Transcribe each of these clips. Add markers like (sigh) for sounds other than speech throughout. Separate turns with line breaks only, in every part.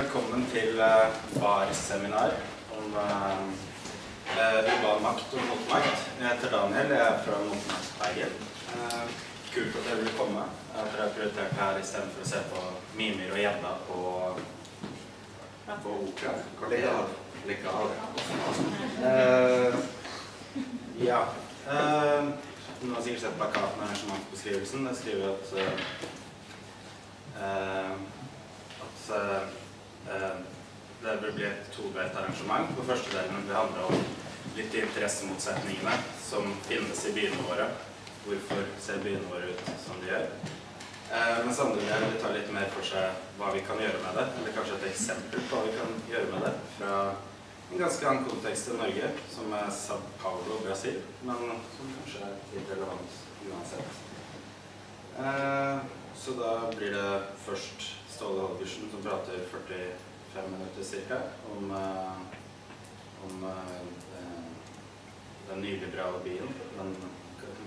Velkommen til eh, VAR-seminar om eh, eh, urban makt og motmakt. Jeg heter Daniel, jeg er fra Motmakt Bergen. Eh, kult at dere ville komme. At dere har prioritert her istedenfor å se på mimer og gjedda på, på opera.
Legal. Legal.
Eh, ja. Uh, Noen har sikkert sett plakaten og arrangementsbeskrivelsen. Det skriver at eh, eh, at eh, eh, det vil bli et todelt arrangement. På første delen vil handle om litt de interessemotsetningene som finnes i byene våre. Hvorfor ser byene våre ut som de gjør? Eh, mens andre del vil ta litt mer for seg hva vi kan gjøre med det. Eller kanskje et eksempel på hva vi kan gjøre med det. fra en ganske annen kontekst enn Norge, som er Sao Paulo, Brasil, men som kanskje er litt relevant uansett. Eh, så da blir det først Ståle Holgersen, som prater 45 minutter ca. om, eh, om eh, den nyliberale byen, den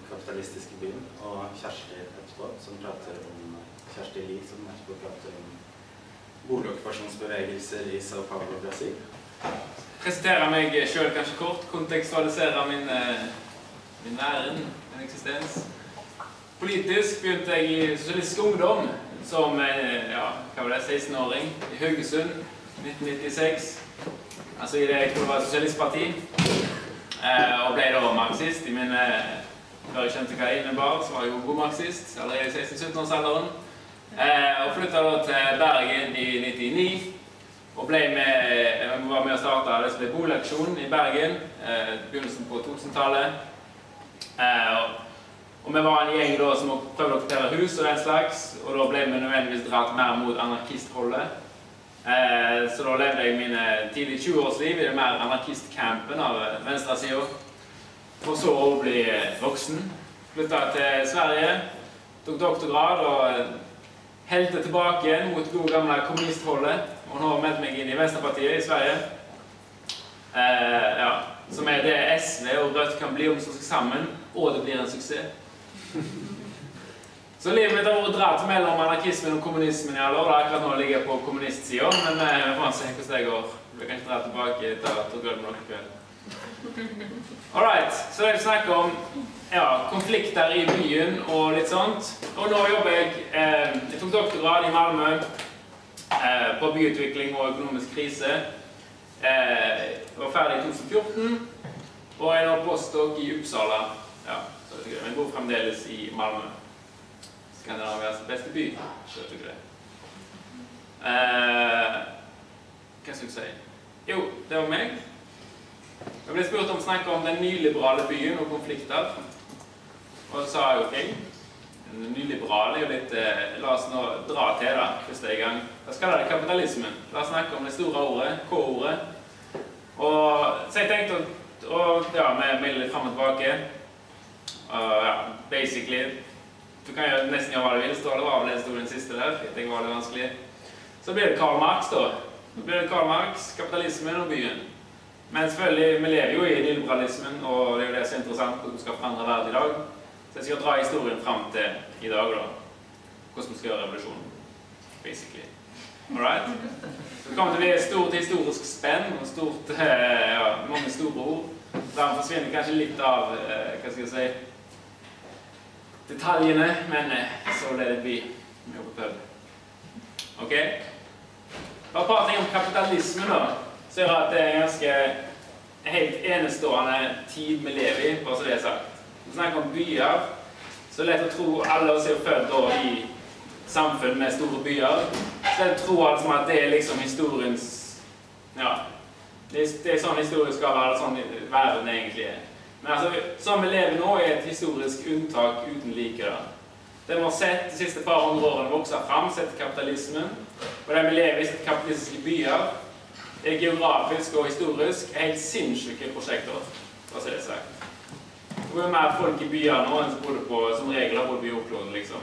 kapitalistiske byen, og Kjersti etterpå, som prater om Kjersti Lie, som etterpå prater om boligokkupasjonsbevegelser i Sao Paulo, Brasil
presentere meg sjøl kanskje kort. Kontekstualisere min, eh, min væren, min eksistens. Politisk begynte jeg i Sosialistisk Ungdom som eh, ja, hva var det, 16-åring i Haugesund 1996. Altså i det jeg tror det var Sosialistparti. Eh, og ble da marxist i min Før jeg skjønte hva det innebar, så var jeg jo god marxist allerede i 16-17-årsalderen. og flytta da til Bergen i 99. Og ble med, jeg var med og starta det som ble Boligaksjonen i Bergen. Eh, begynnelsen på 2000-tallet. Eh, og vi var en gjeng da som prøvde å okkupere hus og den slags. Og da ble vi nødvendigvis dratt mer mot anarkistholdet. Eh, så da levde jeg mine tidlig 20-årsliv i det mer anarkistcampen av venstresida. For så å bli voksen. Flytta til Sverige, tok doktorgrad og helte tilbake igjen mot gode gamle kommunistholdet. Og nå har meldt meg inn i Venstrepartiet i Sverige. Eh, ja, som er det SV og Rødt kan bli om som skal sammen, og det blir en suksess. (laughs) Så livet mitt har vært dratt mellom anarkismen og kommunismen alle år. Akkurat nå ligger jeg på kommunistsida, men eh, vi får se hvordan det går. Vi kan ikke dra tilbake etter Torgøl med noen kveld. All right, så vi snakker om ja, konflikter i byen og litt sånt. Og nå jobber jeg eh, Jeg tok doktorgrad i Malmö eh, på byutvikling og økonomisk krise. Eh, var ferdig i 2014 og er nå postdok i Uppsala. Ja, vet jeg, bor fremdeles i Malmö. Skandinavias beste by, du det. Eh, hva skal jeg si? Jo, det var meg. Jeg ble spurt om å snakke om den nyliberale byen og konflikter. Og så sa jeg ok. Den nyliberale er jo litt eh, La oss nå dra til, da, første gang. Da skal det kapitalismen. La oss snakke om det store ordet, K-ordet. Og Så jeg tenkte å og, ja, vi litt fram og tilbake. Og ja, basically Du kan gjøre, nesten gjøre hva du vil, står det. var vel det historien den siste der. Jeg var det vanskelig. Så blir det Karl Marx, da. Så blir det Karl Marx, kapitalismen og byen. Men selvfølgelig, vi lever jo i nyliberalismen, og det er jo det som er interessant, hvordan vi skal forandre verden i dag. Så jeg skal dra historien fram til i dag, da. Hvordan vi skal gjøre revolusjonen. Basically. All right? Så det kommer til å bli et stort historisk spenn og stort, eh, ja, mange store ord. Dermed forsvinner kanskje litt av eh, hva skal jeg si, detaljene, men eh, så lar det bli. Vi jobber på det. Ok? Bare et par ting om kapitalisme, da. Ser at det er en ganske helt enestående tid vi lever i, bare så det er sagt. Vi snakker om byer. Så det er lett å tro alle oss er født da i samfunn med store byer. Så er det å tro alt som at det er liksom historiens Ja. Det er, det er sånn historien skal være, sånn verden egentlig er. Men altså, sånn vi lever nå, er et historisk unntak uten like. da. Det vi har sett de siste par hundre årene vokse fram, sett kapitalismen. Og det vi lever i sitt kapitalistiske byer, er geografisk og historisk helt sinnssyke prosjekter, for å si det sagt. Det er mer folk i byer nå enn som bodde på, som regel har bodd på jordkloden, liksom.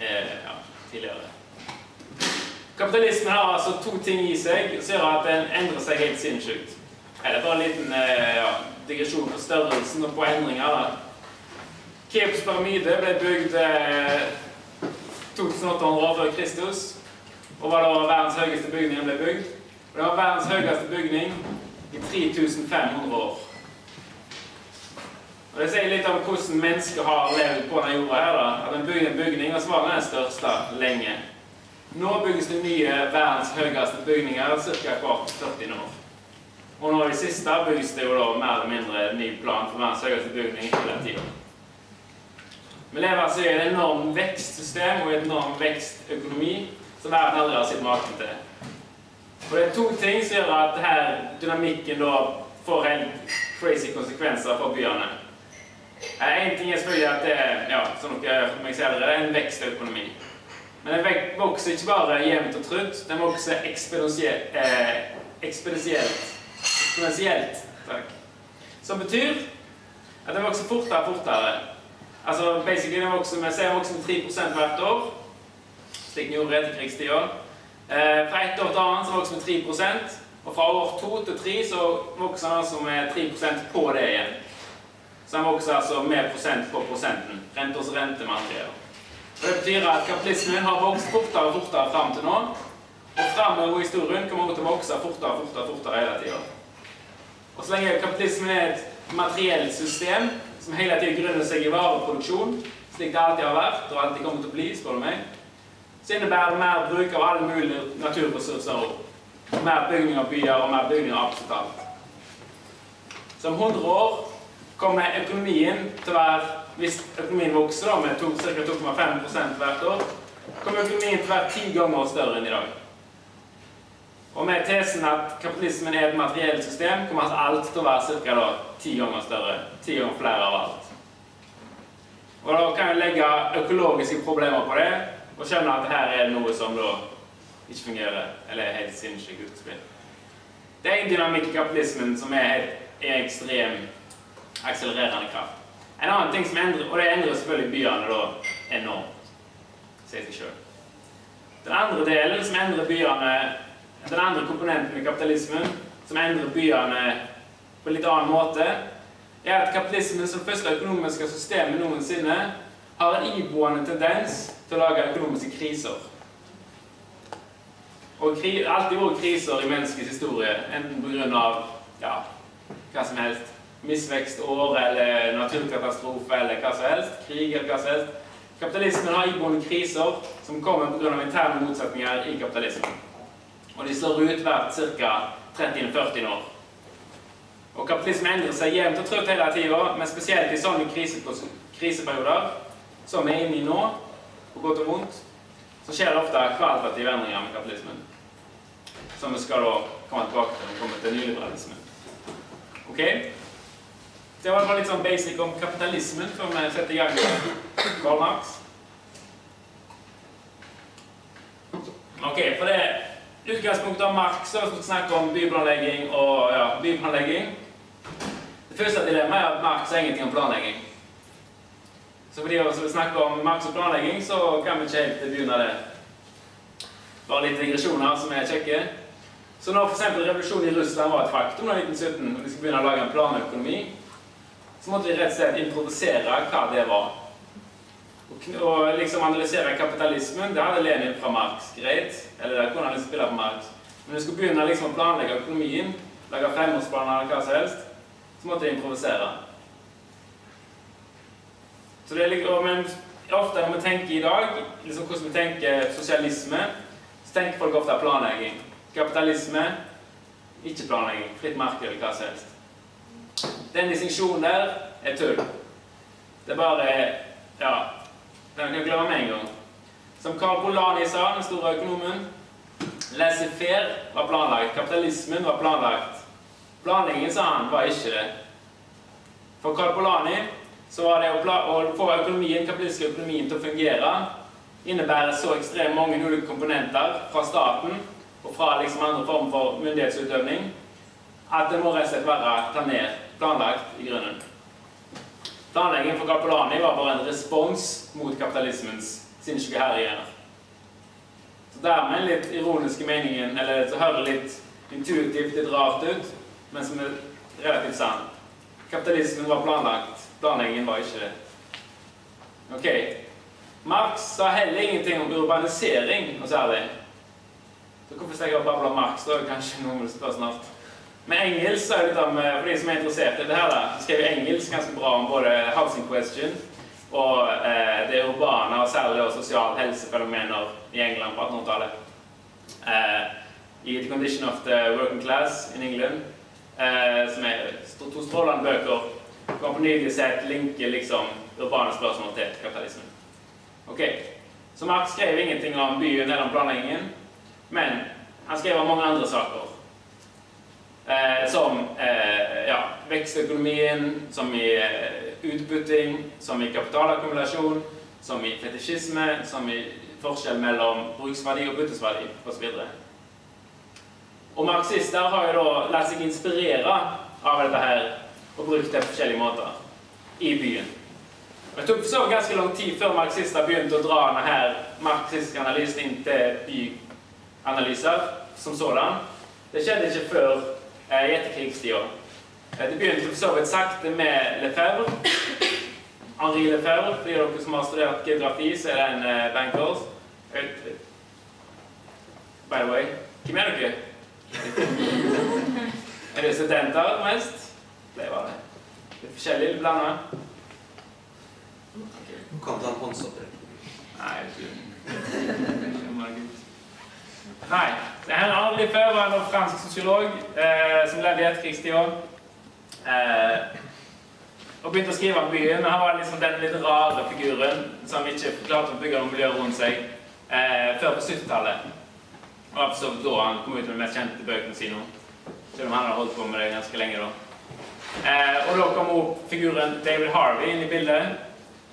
Eh, ja, tidligere. Kapitalismen har altså to ting i seg som gjør at den endrer seg helt sinnssykt. Eller bare en liten eh, ja, digresjon på størrelsen og på endringer. da. Keops pyramide ble bygd eh, 2800 år før Kristus. og var da verdens høyeste bygning ble bygd. Og det var verdens høyeste bygning i 3500 år. Og Det sier litt om hvordan mennesker har levd på denne jorda. her da. At en bygde en bygning, og så var den den største lenge. Nå bygges det nye verdens høyeste bygninger ca. hvert 40 år. Og nå i siste bygges det jo da mer eller mindre en ny plan for verdens høyeste bygning hele tida. Vi lever altså i et enormt vekstsystem og en enorm vekstøkonomi som verden aldri har sett maken til. Og det er to ting som gjør at denne dynamikken da får helt crazy konsekvenser for byene. Én ting er selvfølgelig at det ja, som dere meg ser det, er en vekstøkonomi. Men den vokser ikke bare jevnt og trutt, den vokser ekspedisielt. Eh, Eksponentielt. Takk. Som betyr at den vokser fortere og fortere. Altså, basically, den vokser med, den vokser med 3 hvert år, slik den gjorde etter krigstida. Eh, fra ett år til annet så vokser den med 3 og fra år to til tre så vokser den altså med 3% på det igjen. Så den vokser altså med prosent på prosenten. Renters rente, med andre ord. Det betyr at kapitalismen har vokst fortere og fortere fram til nå. Og framover i historien kommer den til å vokse fortere og fortere, fortere hele tida. Og så lenge kapitalismen er et materielt system som hele tiden grunner seg i vareproduksjon, slik det alltid har vært og alltid kommer til å bli, spør du meg, så innebærer det mer bruk av alle mulige naturressurser mer bygging av byer og mer bygging av absolutt alt. Så om 100 år kommer økonomien til å være Hvis økonomien vokser da med ca. 2,5 hvert år, kommer økonomien til å være ti ganger større enn i dag. Og med tesen at kapitalismen er et materielt system, kommer altså alt til å være ca. ti ganger større. Ti ganger flere av alt. Og da kan jeg legge økologiske problemer på det, og skjønne at her er noe som da ikke fungerer, eller er helt sinnssykt utspill. Det er en dynamikk i kapitalismen som er en ekstrem akselererende kraft. En annen ting som endrer, og det endrer selvfølgelig byene da enormt, sier seg sjøl. Den andre delen som endrer byene den andre komponenten i kapitalismen, som endrer byene på en litt annen måte, er at kapitalismen som første økonomiske system noensinne har en iboende tendens til å lage økonomiske kriser. Og kri alltid vært kriser i menneskets historie, enten pga. Ja, hva som helst. Misvekstår eller naturkatastrofe eller hva som helst. Krig eller hva som helst. Kapitalismen har iboende kriser som kommer pga. interne motsetninger i kapitalismen. Og de slår ut hvert ca. 30-40 år. Og kapitalismen endrer seg jevnt og trutt hele tida, men spesielt i sånne kriseperioder som vi er inne i nå, på godt og vondt, så skjer det ofte kvalitative endringer med kapitalismen. Som vi skal da komme tilbake til når vi kommer til nyliberalismen. Ok? Det var litt sånn basic om kapitalismen før vi setter i gang med Karl Marx. Ok, for det utgangspunktet av Marx som skal vi snakke om byplanlegging og ja, byplanlegging. Det første dilemmaet er at Marx har ingenting om planlegging. Så fordi vi snakker om Marx og planlegging, så kan vi ikke helt begynne det. Bare litt digresjoner som er kjekke. Så når f.eks. revolusjonen i Russland var et faktum i 1917, og de skulle begynne å lage en planøkonomi, så måtte de rett og slett introdusere hva det var. Og liksom analysere kapitalismen, det hadde Lenin fra Marx greit. Eller det kunne han spille på Marx. Men når de skulle begynne liksom å planlegge økonomien, lage femårsplaner eller hva som helst, så måtte jeg improvisere. Så det er liksom, men ofte når vi tenker i dag, liksom hvordan vi tenker sosialisme, så tenker folk ofte planlegging. Kapitalisme, ikke planlegging. Fritt marked eller hva som helst. Den distinksjonen der er tull. Det er bare Ja, den kan glemme med en gang. Som Carl Polanyi sa, den store økonomen, laissez-faire var planlagt. Kapitalismen var planlagt. Planleggingen, sa han, var ikke det. For Carl Polanyi så var det å, få økonomien, kapitalistiske økonomien til å fungere innebærer så ekstremt mange ulike komponenter fra staten og fra liksom andre former for myndighetsutøvning at det må rett og slett være planlagt i grunnen. Planleggingen for Capolani var bare en respons mot kapitalismens sinnssyke herregjerder. Så dermed litt ironiske meningen, eller så hører det litt intuitivt litt rart ut, men som er relativt sann. Kapitalismen var planlagt, planleggingen var ikke det. Ok. Marx sa heller ingenting om urbanisering noe særlig. Så hvorfor skal jeg bable om Marx, da? Kanskje noen vil spørre snart. Med engelsk så er det eh, for de som er interessert i det her, da, så skrev jeg engelsk ganske bra om både housing question og eh, det urbane og særlig og sosiale helsefenomener i England på 1800-tallet. Eh, I The Condition of the Working Class in England, eh, som er to strålende bøker, kan på nydelig sett linke liksom urbane spørsmål til kapitalismen. Ok, Så Mark skrev ingenting om byen eller om planleggingen, men han skrev om mange andre saker. Eh, som eh, ja, vekstøkonomien, som i eh, utbytting, som i kapitalakkumulasjon, som i fetisjisme, som i forskjell mellom bruksverdi og byttesverdi osv. Og marxister har jo da latt seg inspirere av dette her og brukt det på forskjellige måter i byen. Det tok så ganske lang tid før marxister begynte å dra denne her marxistiske analysen inn til byanalyser som sådan. Det skjedde ikke før i etterkrigstida. Eh, Det begynte for så vidt sakte med Lefebvre. Henri Lefebvre, for dere som har studert geografi, så er det en bankers. Eh, By the way, hvem er dere? (laughs) Er det studenter mest? Det var det. Litt forskjellig, litt blanda?
Du kan ta en håndstopper.
Nei, ikke (laughs) Nei. Det er Lefebvre var en fransk sosiolog eh, som levde i etterkrigstida. Eh, og begynte å skrive om byen. Han var liksom den litt rare figuren som ikke klarte å bygge noe miljø rundt seg eh, før på 70-tallet. Og det var da han kom ut med de mest kjente bøkene sine. Selv om han hadde holdt på med det ganske lenge da. Eh, og da kom opp figuren David Harvey inn i bildet.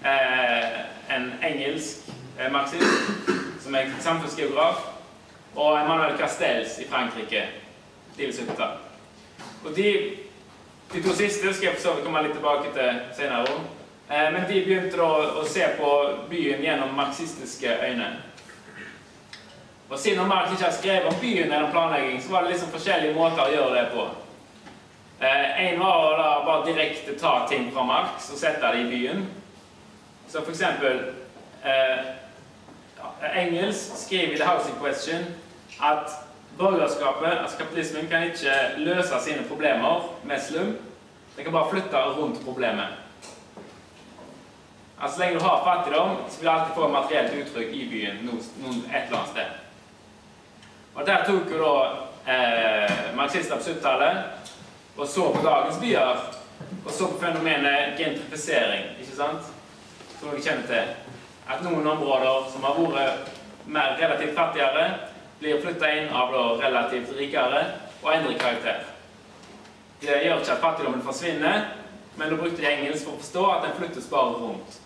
Eh, en engelsk eh, marxist som er samfunnsgeograf. Og Emmanuel Castells i Frankrike. De 70-tall. Og de, de to siste skal jeg for komme litt tilbake til senere. om. Eh, men de begynte da å se på byen gjennom marxistiske øyne. Og siden Marx ikke har skrevet om byen eller planlegging, så var det liksom forskjellige måter å gjøre det på. Eh, en var å da bare direkte ta ting fra Marx og sette det i byen. Så for eksempel eh, Engels skriver i The Housing Question at borgerskapet, altså kapitalismen, kan ikke løse sine problemer med slum. Den kan bare flytte rundt problemet. Altså, Så lenge du har fattigdom, så vil du alltid få materielt uttrykk i byen noen, et eller annet sted. Og Der tok jo da eh, marxister på 70-tallet og så på dagens byer og så på fenomenet gentrifisering, ikke sant? Som dere kjenner til. At noen områder som har vært mer relativt fattigere, blir flytta inn av da relativt rikere og endrer karakter. Det gjør ikke at fattigdommen forsvinner, men da brukte de engelsk for å forstå at den flyttes bare rundt.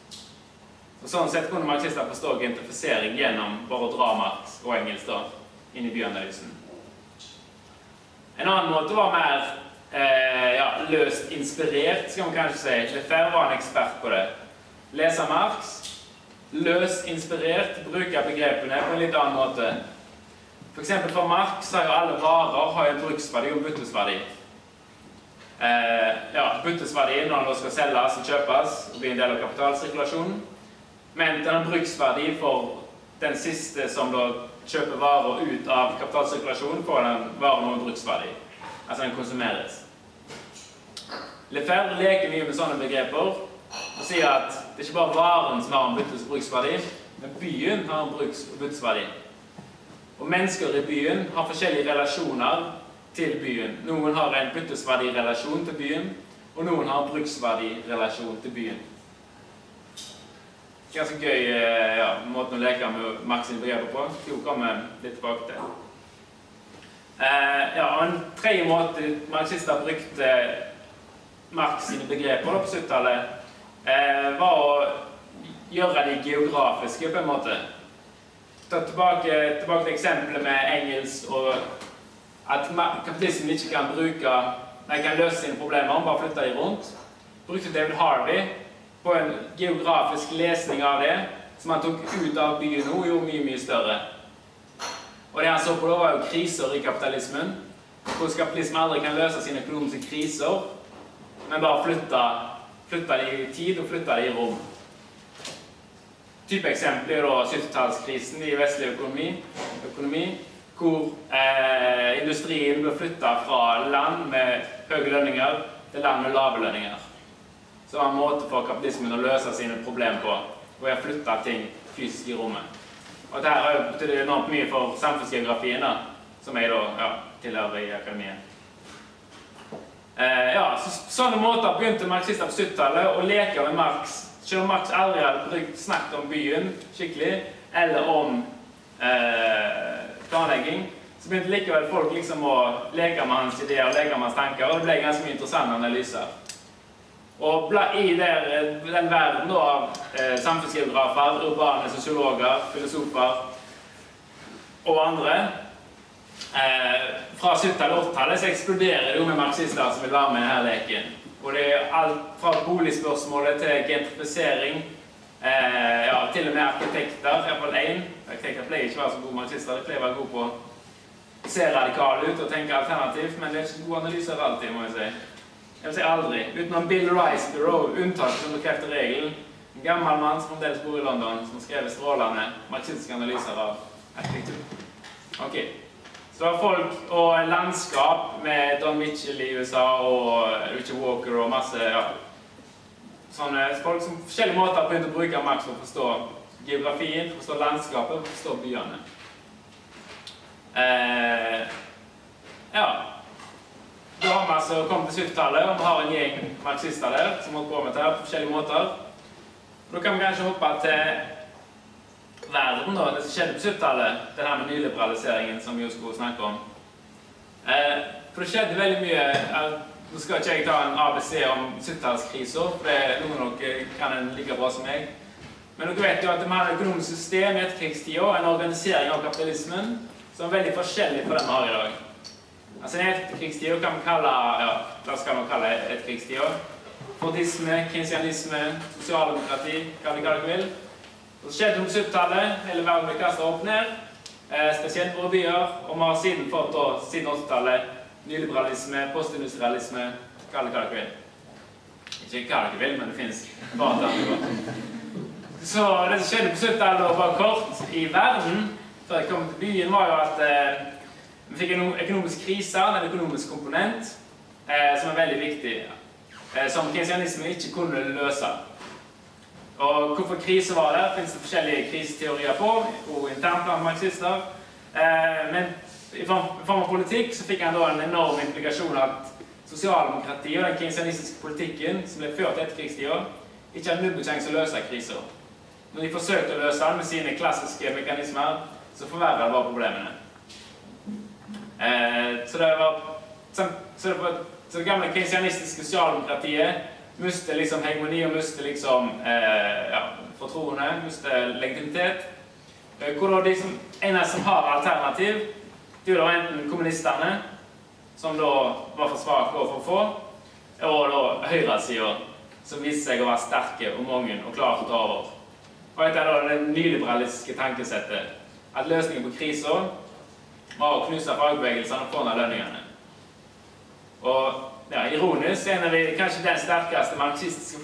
Og sånn sett kunne marxister forstå gentrifisering gjennom bare å dra Marx og engelsk da, inn i byanalysen. En annen måte var mer eh, ja, løst inspirert, skal man kanskje si. Lefer var en ekspert på det. Lese Marx, løst inspirert, bruke begrepene på en litt annen måte. For eksempel for Marx har jo alle varer har en bruksverdi og byttesverdi. Eh, ja, byttesverdien når den skal selges og kjøpes og bli en del av kapitalsirkulasjonen. Men den har bruksverdi for den siste som da kjøper varer ut av kapitalsirkulasjonen, får den varen noen bruksverdi. Altså den konsumeres. Lefebvre leker mye med sånne begreper og sier at det er ikke bare varen som har en byttes- bruksverdi, men byen har en bruks- og byttesverdi. Og mennesker i byen har forskjellige relasjoner til byen. Noen har en byttesverdirelasjon til byen, og noen har en bruksverdirelasjon til byen. Ganske gøy eh, ja, måten å leke med Max sine begreper på. Jo, kommer litt tilbake til. Eh, ja, En tredje måte marxister brukte Marx sine begreper på 70-tallet, eh, var å gjøre de geografiske, på en måte. Ta tilbake, tilbake til eksempelet med engelsk og at kapitalismen ikke kan bruke Nei, kan løse sine problemer, bare flytte dem rundt. Brukte David Harvey på en geografisk lesning av det, som han tok ut av byen nå, gjorde mye, mye større. Og det han så på da, var jo kriser i kapitalismen. Hvordan kapitalismen aldri kan løse sine økonomiske kriser, men bare flytte, flytte dem i tid og flytte dem i rom. Typeeksempel er da 70-tallskrisen i vestlig økonomi, økonomi, hvor eh, industrien ble flytta fra land med høye lønninger til land med lave lønninger. Så det var en måte for kapitalismen å løse sine problemer på, ved å flytte ting fysisk i rommet. Og dette har betydd enormt mye for samfunnsgeografien, som jeg da ja, tilhører i akademiet. Eh, ja, så, sånne måter begynte marxister på 70-tallet å leke med Marx. Selv om Max aldri hadde brukt, snakket om byen skikkelig, eller om eh, planlegging, så begynte likevel folk liksom å leke med hans ideer og leke med hans tanker, og det ble ganske mye interessante analyser. Og i der, den verden da, av eh, samfunnsgeografer, urbane sosiologer, filosofer og andre eh, Fra 70- eller 80-tallet så eksploderer det jo med marxister som vil være med i denne leken. Og det er alt fra boligspørsmålet til gentrifisering. Eh, ja, til og med arkitekter, iallfall én. Arkitekter pleier ikke å være så gode marxister. De pleier å være gode på å se radikale ut og tenke alternativt, men det er ikke gode analyser alltid, må jeg si. Jeg vil si aldri. Utenom Bill Rice Riceborough, unntaket som bekrefter regelen. En gammel mann som fremdeles bor i London, som har skrevet strålende marxistiske analyser av arkitektur. Ok. Så var folk og landskap med Don Mitchell i USA og Richard Walker og masse ja, sånne folk som forskjellige måter har begynt å bruke Max for å forstå geografien, for å forstå landskapet, for å forstå byene. Eh, ja. Da har vi altså kommet til 70-tallet, og vi har en gjeng marxister der som holder på med dette på forskjellige måter. Da kan vi kanskje hoppe til verden, da, det som skjedde på 70-tallet. Den her med nyliberaliseringen som vi jo skulle snakke om. Eh, for det skjedde veldig mye Nå skal ikke jeg ta en ABC om 70-tallskrisa, for det, noen av dere kan den like bra som meg. Men dere vet jo at vi har et økonomisk system i etterkrigstida, en organisering av kapitalismen, som er veldig forskjellig fra den vi har i dag. Altså Etterkrigstida kan vi kalle ja, hva skal man kalle etterkrigstida? Fordisme, kinesianisme, sosialdemokrati, hva dere kaller det. Skjedde på 70-tallet. Hele verden ble kastet opp ned. Eh, spesielt våre byer. Og vi har siden fått da, siden 80-tallet nyliberalisme, postindustrialisme, kall det hva dere vil. Ikke hva dere vil, men det finnes bare det. Så det som skjedde på 70-tallet, bare kort, i verden, før jeg kom til byen, var jo at eh, vi fikk en økonomisk krise, en økonomisk komponent, eh, som er veldig viktig, eh, som keynesianismen ikke kunne løse. Og hvorfor krise var det, finnes det forskjellige kriseteorier på, og internt blant marxister. Eh, men i form, av politikk så fikk han da en enorm implikasjon at sosialdemokratiet og den kinesianistiske politikken som ble ført etter krigstida, ikke hadde nubbesjanse å løse krisa. Når de forsøkte å løse den med sine klassiske mekanismer, så forverra det bare problemene. Eh, så det var så det gamle kinesianistiske sosialdemokratiet mistet liksom hegemoni og mister liksom eh, ja, fortroende, mister legitimitet. Eh, hvor da de som, eneste som har alternativ, det er da enten kommunistene, som da var for svake og for få, og da høyresida, som viste seg å være sterke og mange og klare til å ta over. Og dette er da det nyliberalistiske tankesettet. At løsningen på krisa var å knuse fagbevegelsene og få ned lønningene. Og ja, Ironisk en av de, kanskje den sterkeste marxistiske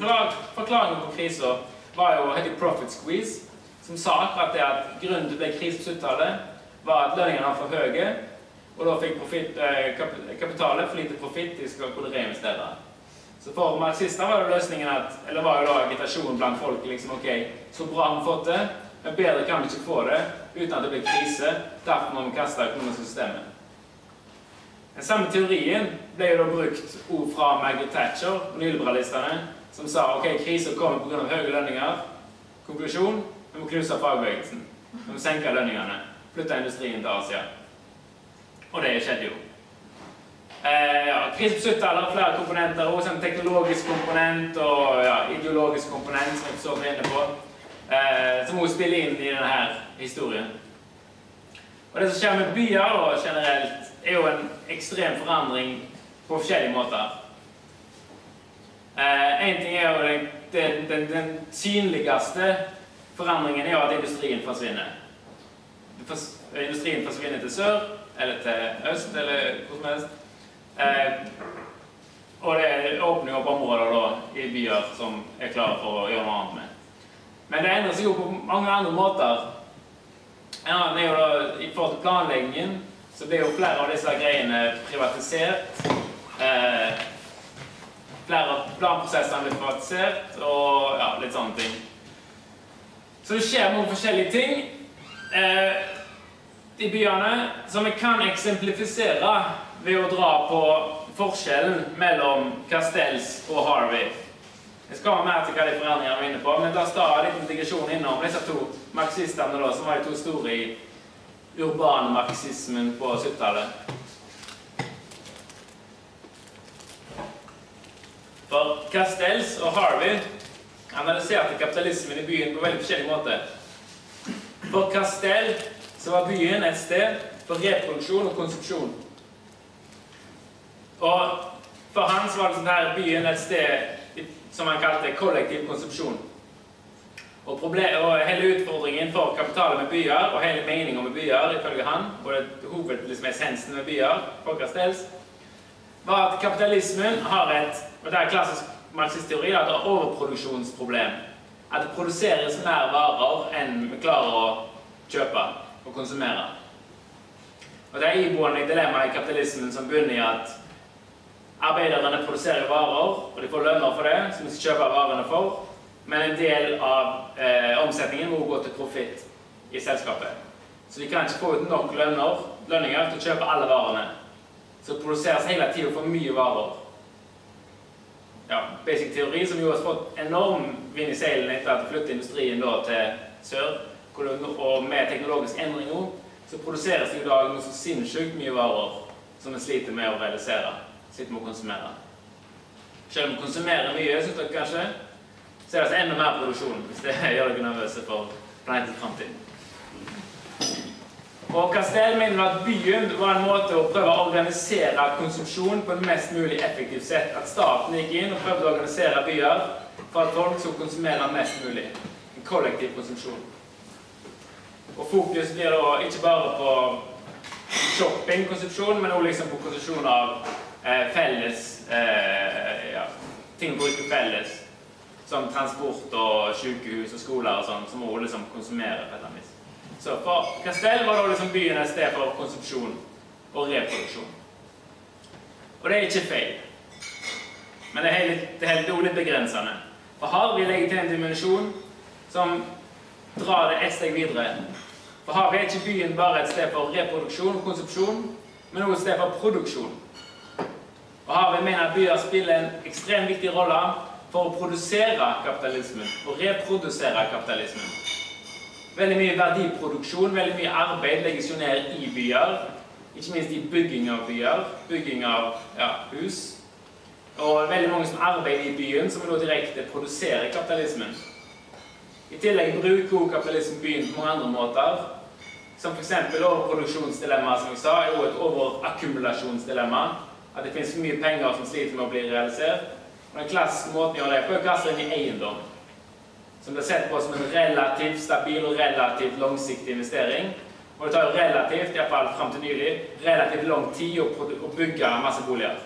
forklaringen på krisa var jo heter Profit Squeeze, som sa akkurat det at grunnen til det krise på 70-tallet, var at lønningene var for høye, og da fikk profit, eh, kapitalet for lite profitt de skulle kunne reinvestere. Så for marxister var jo løsningen at, eller var jo da agitasjonen blant folk liksom, ok, så bra har vi fått det, men bedre kan vi ikke få det uten at det blir krise. Derfor må vi kaste økonomiske systemet. Den samme teorien ble jo da brukt ord fra Margaret Thatcher, nyliberalistene, som sa ok, krisen kommer pga. høye lønninger. Konklusjon vi må knuse fagbevegelsen. Vi må senke lønningene. Flytte industrien til Asia. Og det skjedde jo. Eh, ja, Krise på 70-tallet flere komponenter. Også en teknologisk komponent og ja, ideologisk komponent, som jeg så vi inne på eh, som også spiller inn i denne historien. Og Det som skjer med byer generelt, er jo en ekstrem forandring på forskjellige måter. Én eh, ting er jo den, den, den, den, synligste forandringen er jo at industrien forsvinner. Industrien forsvinner til sør, eller til øst, eller hvor som helst. Eh, og det åpner opp områder da, i byer som er klare for å gjøre noe annet med. Men det endrer seg jo på mange andre måter. En annen er jo da, I forhold til planleggingen så blir jo flere av disse greiene privatisert. Eh, flere av planprosessene blir privatisert, og ja, litt sånne ting. Så det skjer noen forskjellige ting eh, i byene som vi kan eksemplifisere ved å dra på forskjellen mellom Castells og Harvey. Jeg skal ha mer til hva de forandringene var inne på, men la oss ta en liten digresjon innom disse to marxistene da, som var de to store i urbanmarxismen på 70-tallet. For Castells og Harvey analyserte kapitalismen i byen på veldig forskjellig måte. For Castell så var byen et sted for reproduksjon og konsumsjon. Og for han så var det sånn her byen et sted som han kalte kollektiv konsumsjon. Og, og hele utfordringen for kapitalet med byer, og hele meningen med byer, ifølge han, og det hoved, liksom med byer, for Castells, var at kapitalismen har et og det er klassisk marxist-teori, at det er overproduksjonsproblem. At det produseres mer varer enn vi klarer å kjøpe og konsumere. Og Det er iboende dilemma i kapitalismen som bunner i at arbeiderne produserer varer, og de får lønner for det, som de skal kjøpe varene for, men en del av eh, omsetningen må gå til profitt i selskapet. Så de kan ikke få ut nok lønner, lønninger til å kjøpe alle varene. Så produseres hele tiden for mye varer ja, basic teori, som jo har fått enorm vind i seilene etter at flyttet industrien da til sør. Og med teknologisk endring nå, så produseres det i dag noe så sinnssykt mye varer som vi sliter med å realisere. Sliter med å konsumere. Selv om vi konsumerer mye, syns dere kanskje, så er det altså enda mer produksjon hvis det gjør dere nervøse for planetens framtid. Og Castell mener at byen var en måte å prøve å organisere konsumsjon på en mest mulig effektivt sett. At staten gikk inn og prøvde å organisere byer for at folk skulle konsumere mest mulig. En kollektiv konsumsjon. Og fokus blir da ikke bare på shoppingkonsumsjon, men også liksom på konsumsjon av eh, felles eh, ja, ting bruker felles. Som transport og sykehus og skoler og sånn, som også liksom konsumerer på et eller annet. Så for Castell var da liksom byen et sted for konsepsjon og reproduksjon. Og det er ikke feil. Men det er helt, det begrensende. For Harvey legger til en dimensjon som drar det et steg videre. For har er ikke byen bare et sted for reproduksjon og konsepsjon, men også et sted for produksjon. Og Harvey mener at byer spiller en ekstremt viktig rolle for å produsere kapitalismen og reprodusere kapitalismen. Veldig mye verdiproduksjon, veldig mye arbeid legges jo ned i byer. Ikke minst i bygging av byer, bygging av ja, hus. Og veldig mange som arbeider i byen, som da direkte produserer kapitalismen. I tillegg bruker kapitalismen byen på mange andre måter. Som f.eks. overproduksjonsdilemma, som jeg sa, er også et overakkumulasjonsdilemma. At det finnes for mye penger som sliter med å bli realisert. Og Den klassiske måten å gjøre det på er å kaste inn i eiendom som blir sett på som en relativt stabil og relativt langsiktig investering. Og det tar jo relativt, iallfall fram til nylig, relativt lang tid å, bygge masse boliger.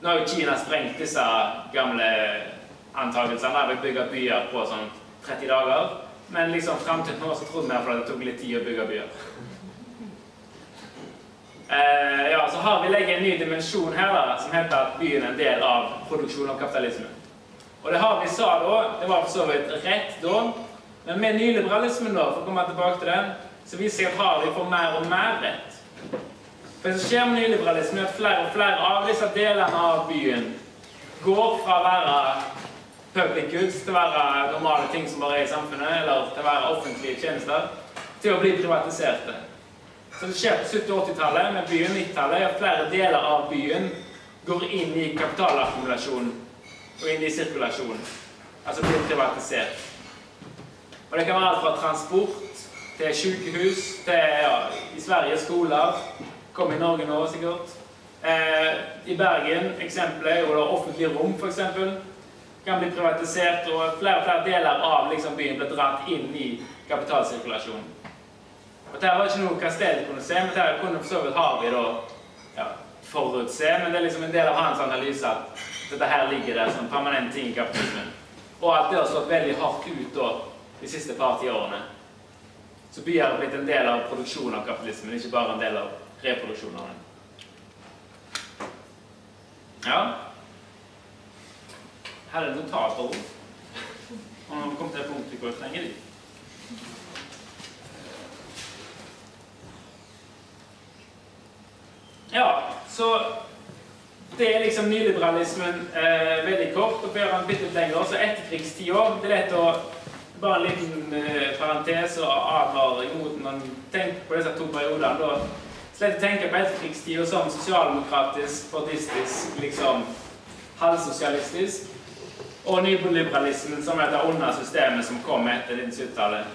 Nå har jo Kina sprengt disse gamle antakelsene vi bygger byer på sånn 30 dager. Men liksom fram til nå så trodde vi at det tok litt tid å bygge byer. Eh, ja, så har vi legget en ny dimensjon her da, som heter at byen er en del av produksjon av kapitalisme. Og det har vi sa da, det var for så vidt rett da, men med nyliberalismen da, for å komme tilbake til den, så viser jeg at Harvey får mer og mer rett. For det som skjer med nyliberalismen, er at flere og flere av disse delene av byen går fra å være public goods til å være normale ting som bare er i samfunnet, eller til å være offentlige tjenester, til å bli privatiserte. Så det skjer på 70- og 80-tallet med byen 90-tallet, at flere deler av byen går inn i kapitalakkumulasjonen og inn i sirkulasjon. Altså blir privatisert. Og det kan være alt fra transport til sykehus til ja, i Sverige skoler. Kom i Norge nå, sikkert. Eh, I Bergen eksempelet er offentlige rom, f.eks. Kan bli privatisert, og flere og flere deler av liksom, byen blir dratt inn i kapitalsirkulasjonen. Og Dette var ikke noe Castell kunne se, men dette kunne for så vidt Harvey da, ja, forutse. Men det er liksom en del av hans analyse at dette her ligger der som permanent ting i kapitalismen. Og at det har slått veldig hardt ut da, de siste par tiårene. så byer har blitt en del av produksjonen av kapitalismen, ikke bare en del av reproduksjonen av den. Ja. Her er notater. Og når vi kommer til det punktet hvor vi trenger de. Ja, så det er liksom nyliberalismen eh, veldig kort. Og før han bitte litt lenger, så etterkrigstida Det er lett å Bare en liten eh, parentes og advare imot når man tenker på disse to periodene. da så lett å tenke på etterkrigstida som sosialdemokratisk, fordistisk, liksom halvsosialistisk. Og nyliberalismen som er det onde systemet som kom etter 1970-tallet.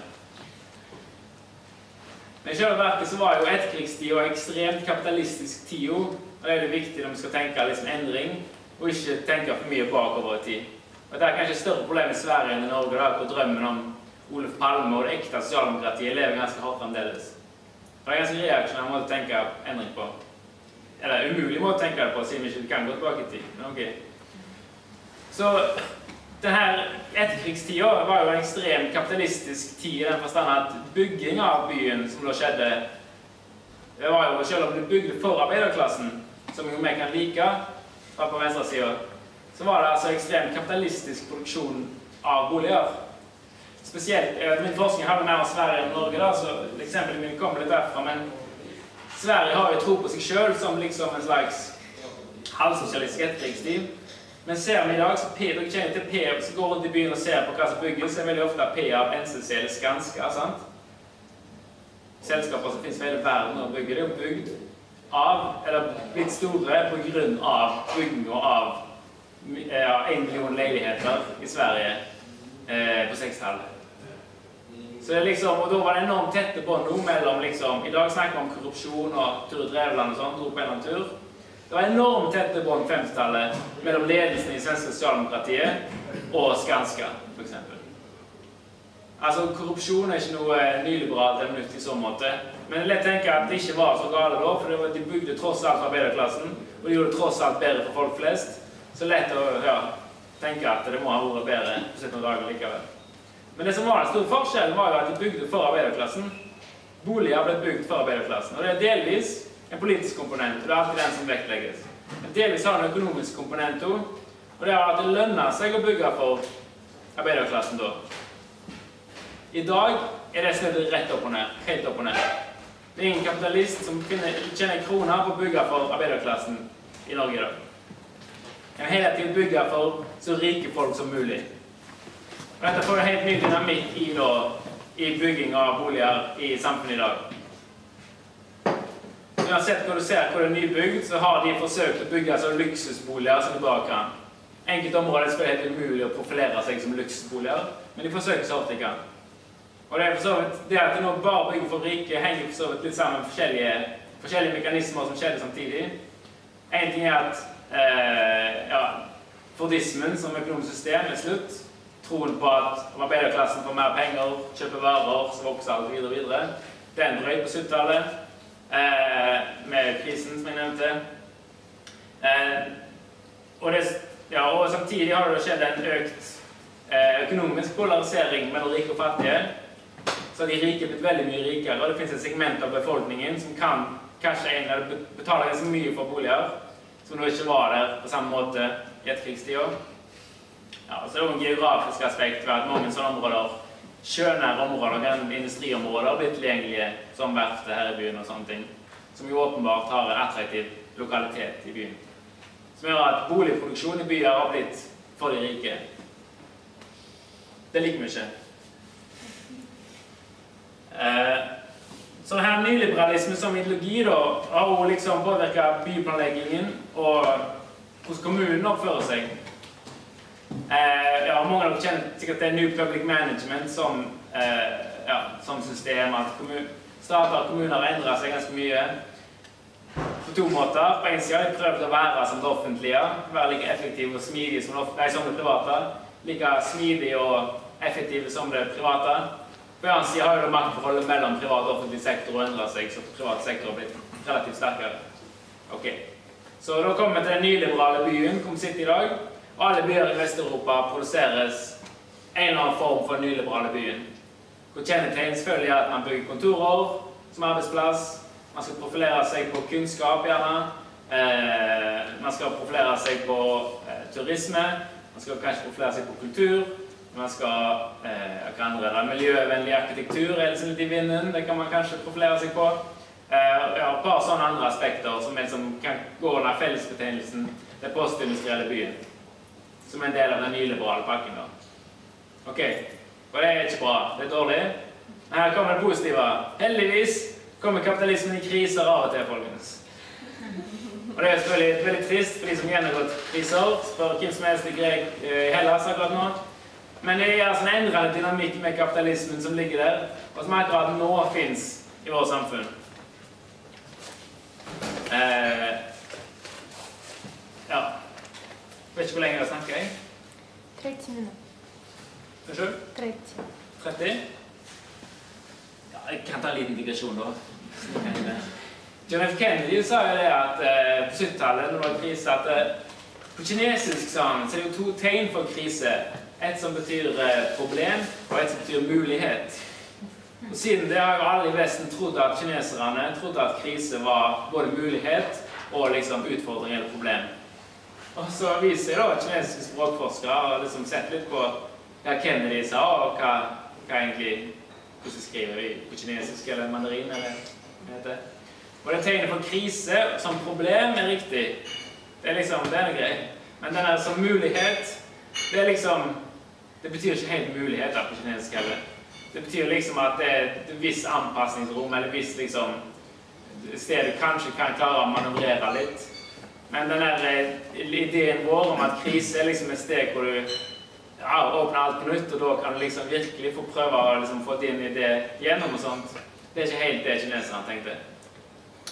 Men i selve verket så var jo etterkrigstida ekstremt kapitalistisk tid. Og det er det viktig når vi skal tenke liksom endring, og ikke tenke for mye bakover i tid. Og Det er kanskje et større problem i Sverige enn i Norge, da, hvor drømmen om Olof Palme og det ekte sosialdemokratiet lever ganske hardt fremdeles. Det er ganske reaksjonær måte å tenke endring på. Eller umulig måte å tenke det på, siden vi ikke kan gå tilbake i tid. Men ok. Så denne etterkrigstida var jo en ekstremt kapitalistisk tid i den forstand at bygging av byen som da skjedde det var jo, Selv om du bygde for arbeiderklassen, som jo vi kan like fra på venstresida, så var det altså ekstremt kapitalistisk produksjon av boliger. Spesielt, Min forskning har mer om Sverige enn Norge, da, så eksempelet mitt kommer litt derfra. Men Sverige har jo tro på seg sjøl som liksom en slags halvsosialistisk etterkrigstid. Men ser vi i dag, så P, dere kjenner til P, så går rundt i byen og ser på hva som bygges, så er veldig ofte P av NCC eller Skanska. sant? Selskaper som finnes i hele verden og bygger, det er jo bygd av, eller blitt store på av bygginga av ja, en million leiligheter i Sverige eh, på 60-tallet. Så det liksom, og Da var det enormt tette bånd mellom liksom, I dag snakker vi om korrupsjon og Ture Drevland og sånn. på en tur. Det var enormt tette bånd 50-tallet mellom ledelsen i svenske sosialdemokratiet og Skanska, f.eks. Altså, Korrupsjon er ikke noe nyliberalt eller nytt i så måte. Men jeg tenker tenke at det ikke var så gale da, for de bygde tross alt arbeiderklassen. Og de gjorde tross alt bedre for folk flest. Så lett å ja, tenke at det må ha vært bedre på 17 dager likevel. Men det som var den store forskjellen, var jo at de bygde for arbeiderklassen. Boliger ble bygd for arbeiderklassen. Og det er delvis en politisk komponent, og det er alltid den som vektlegges. Men delvis har det en økonomisk komponent òg, og det er at det lønner seg å bygge for arbeiderklassen da. I dag er det snudd rett opp og ned. Helt opp og ned. Det er ingen kapitalist som tjener kroner på å bygge for arbeiderklassen i Norge i dag. En hele tiden bygge for så rike folk som mulig. Og dette får en helt ny dynamikk i, da, i bygging av boliger i samfunnet i dag. Uansett hvor du ser hvor det er nybygd, så har de forsøkt å bygge så luksusboliger som de bare kan. Enkelte områder er det helt umulig å profilere seg som luksusboliger, men de forsøker så hardt de kan. Og det, er for så vidt, det at det nå bare bygger for rike, henger for så vidt litt sammen med forskjellige, forskjellige mekanismer som skjedde samtidig. Én ting er at eh, ja, Fordismen som økonomisk system er slutt. Troen på at arbeiderklassen får mer penger, kjøper varer, så vokser alt videre og videre. Den drøyt på 70-tallet. Eh, med krisen, som jeg nevnte. Eh, og, det, ja, og, samtidig har det skjedd en økt eh, økonomisk polarisering mellom rike og fattige. Så de rike blitt veldig mye rikere, og det finnes et segment av befolkningen som kan kanskje inn eller betale ganske mye for boliger, som nå ikke var der på samme måte i etterkrigstida. Ja, så er det også en geografisk aspekt ved at mange sånne områder sjønære områder, industriområder, blitt tilgjengelige som verftet her i byen og sånne ting. Som jo åpenbart har en attraktiv lokalitet i byen. Som gjør at boligproduksjon i byer har blitt for de rike. Det liker vi ikke. Eh, så her nyliberalisme som ideologi da, har jo liksom påvirka byplanleggingen og hvordan kommunen oppfører seg. Eh, ja, mange av dere kjenner sikkert til New Public Management som, eh, ja, som system. At kommun stater og kommuner har endra seg ganske mye på to måter. På en side har de prøvd å være som det offentlige. Være like effektive og smidige som det, nei, som det private. Like smidige og effektive som det private. Side har jo det maktforholdet mellom privat og offentlig sektor og endra seg, så privat sektor har blitt relativt sterkere. Ok. Så da kommer vi til den nyliberale byen som sitter i dag. Alle byer i Vest-Europa produseres en eller annen form for den nyliberale byen. Hvor kjennetegn selvfølgelig er at man bygger kontorer som arbeidsplass. Man skal profilere seg på kunnskap, gjerne. Eh, man skal profilere seg på eh, turisme. Man skal kanskje profilere seg på kultur. Man skal eh, hva andre er? Miljøvennlig arkitektur er liksom litt i vinden. Det kan man kanskje profilere seg på. Eh, ja, et par sånne andre aspekter som liksom kan gå under fellesbetegnelsen den postindustrielle byen. Som en del av den nyliberale pakken. da. Ok, og det er ikke bra. Det er dårlig. Her kommer det positive. Heldigvis kommer kapitalismen i kriser av og til, folkens. Og det er selvfølgelig veldig trist for de som gjennomgått kriser. Spør hvem som helst i eh, Hellas akkurat nå. Men det er altså en endrende dynamikk med kapitalismen som ligger der, og som akkurat nå fins i vårt samfunn. Eh, ja Vet ikke hvor lenge jeg har snakket. jeg.
30 minutter.
Unnskyld?
30.
30? Ja, jeg kan ta en liten digresjon, da. John F. Kennedy sa jo det at eh, på 70-tallet, når det var krise, at eh, på kinesisk sa han, så er det jo to tegn for krise. Et som betyr eh, problem, og et som betyr mulighet. Og Siden det har jo alle i Vesten trodd at kineserne trodde at krise var både mulighet og liksom utfordring eller problem. Og så viser jeg da kinesiske språkforskere har liksom sett litt på hva Kennedy sa, og hva, hva egentlig hvordan skriver vi på kinesisk eller mandarin, eller hva heter. Og det tegnet for krise som problem er riktig. Det er liksom, det er noe greit. Men den er som mulighet, det er liksom Det betyr ikke helt muligheter på kinesisk heller. Det betyr liksom at det er et visst anpassningsrom, eller visst liksom sted du kanskje kan klare å manøvrere litt. Men den der eh, ideen vår om at krise er liksom et sted hvor du ja, åpner alt på nytt, og da kan du liksom virkelig få prøve å liksom få din idé gjennom og sånt. Det er ikke helt det kineserne tenkte.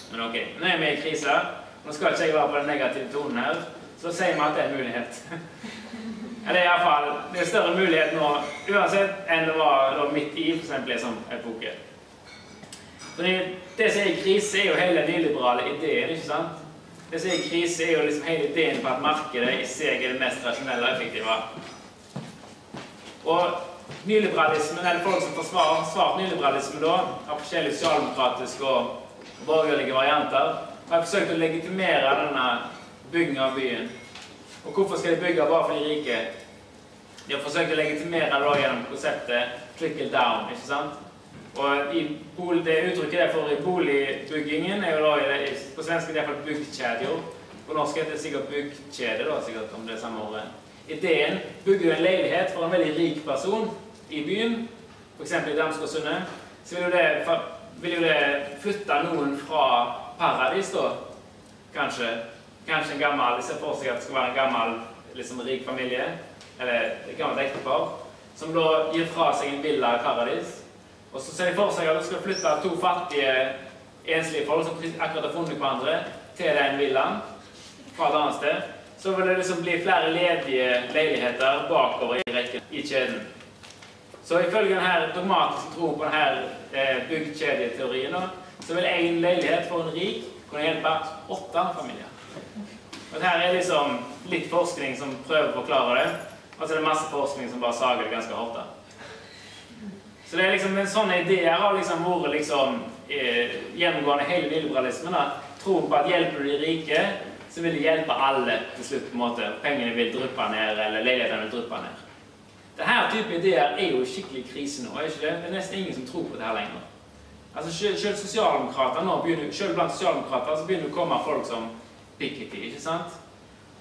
Men ok, nå er vi i krise. Nå skal ikke jeg være på den negative tonen her, så sier vi at det er en mulighet. (laughs) Ja, det er iallfall det er større mulighet nå uansett enn det var da midt i f.eks. en sånn epoke. Det som er i krise, er jo hele den nyliberale ideen. ikke sant? Det som er i krise, er jo liksom hele ideen på at markedet i seg er det mest rasjonelle og effektive. Og nyliberalismen, eller folk som forsvarer svart nyliberalisme da, av forskjellige sosialdemokratiske og borgerlige varianter, har forsøkt å legitimere denne byggingen av byen. Og hvorfor skal de bygge bare for de rike? De har forsøkt å legitimere det gjennom konseptet 'trickle down'. ikke sant? Og i bol, Det uttrykket det for boligbyggingen er jo da, på svensk er det iallfall byggkjeder. På norsk heter det sikkert byggkjede, da, sikkert om det samme ordet. Ideen bygger du en leilighet for en veldig rik person i byen, f.eks. i Damsgårdsundet, så vil jo, det, vil jo det flytte noen fra paradis, da, kanskje. Kanskje en gammel, De ser for seg at det skal være en gammel, liksom rik familie, eller et gammelt ektepar, som da gir fra seg en villa i paradis. Og så ser de for seg at de skal flytte to fattige, enslige folk som akkurat har funnet hverandre, til den villaen fra et annet sted. Så vil det liksom bli flere ledige leiligheter bakover i rekken i kjeden. Så ifølge denne dogmatiske troen på denne eh, byggkjedeteorien, så vil én leilighet for en rik kunne hjelpe åtte familier. Og det her er liksom litt forskning som prøver å forklare det, og så er det masse forskning som bare sager det ganske hardt. da. Så det er liksom en sånne ideer har liksom vært liksom eh, gjennomgående hele liberalismen. Troen på at hjelper du de rike, så vil det hjelpe alle til slutt. på en måte. Pengene vil dryppe ned, eller leilighetene vil dryppe ned. Denne type ideer er jo skikkelig krise nå. er ikke Det Det er nesten ingen som tror på det her lenger. Altså Selv, selv blant sosialdemokrater så begynner det å komme folk som Piketty. ikke sant?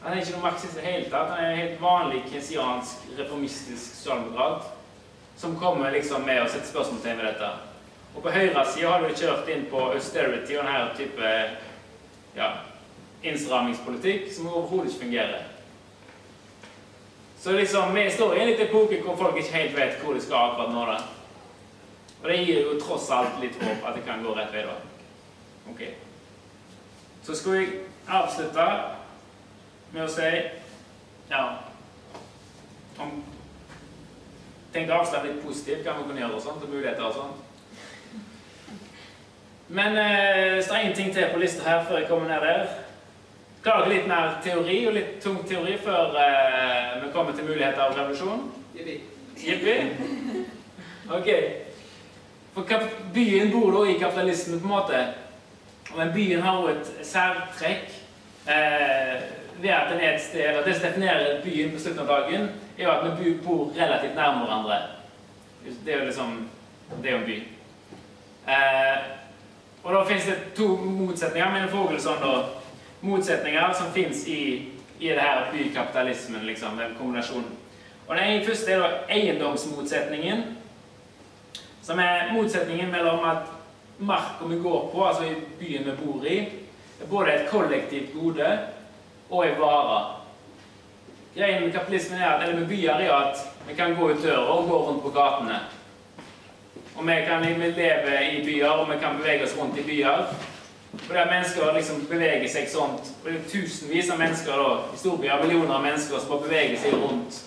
Han er ikke noen marxist i det hele tatt. Han er en helt vanlig keynesiansk, reformistisk sosialdemokrat som kommer liksom med å sette spørsmålstegn ved dette. Og på høyresida har du kjørt inn på austerity og denne type ja, innstrammingspolitikk som overhodet ikke fungerer. Så liksom, vi står i en liten epoke hvor folk ikke helt vet hvor de skal akkurat nå. da. Og det gir jo tross alt litt håp at det kan gå rett vei, da. Ok. Så skal vi avslutte med å si ja om tenkte å avslutte litt positivt, hva man kunne gjøre og sånt, og muligheter og sånt. Men eh, så er det én ting til på lista her før jeg kommer ned der. Klarer litt mer teori, og litt tung teori, før eh, vi kommer til muligheter og revolusjon?
Jippi.
Ok. For kap- byen bor da i kapitalismen, på en måte. Men byen har jo et særtrekk eh, ved at den er et sted og Det som definerer byen på slutten av dagen, er jo at vi bor relativt nærme hverandre. Det er jo liksom Det er jo en by. Eh, og da finnes det to motsetninger, mener Fogelsson, da. Motsetninger som fins i, i det her bykapitalismen, liksom. Den kombinasjonen. Og den første er da eiendomsmotsetningen. Som er motsetningen mellom at marka vi går på, altså i byen vi bor i, er både et kollektivt gode og en vare. Greien med kapitalismen er at, eller med byer er at vi kan gå ut døra og gå rundt på gatene. Og vi kan vi leve i byer, og vi kan bevege oss rundt i byer. Og der mennesker liksom beveger seg sånt, og det er tusenvis av mennesker da, i storbyer, millioner av mennesker som bare beveger seg rundt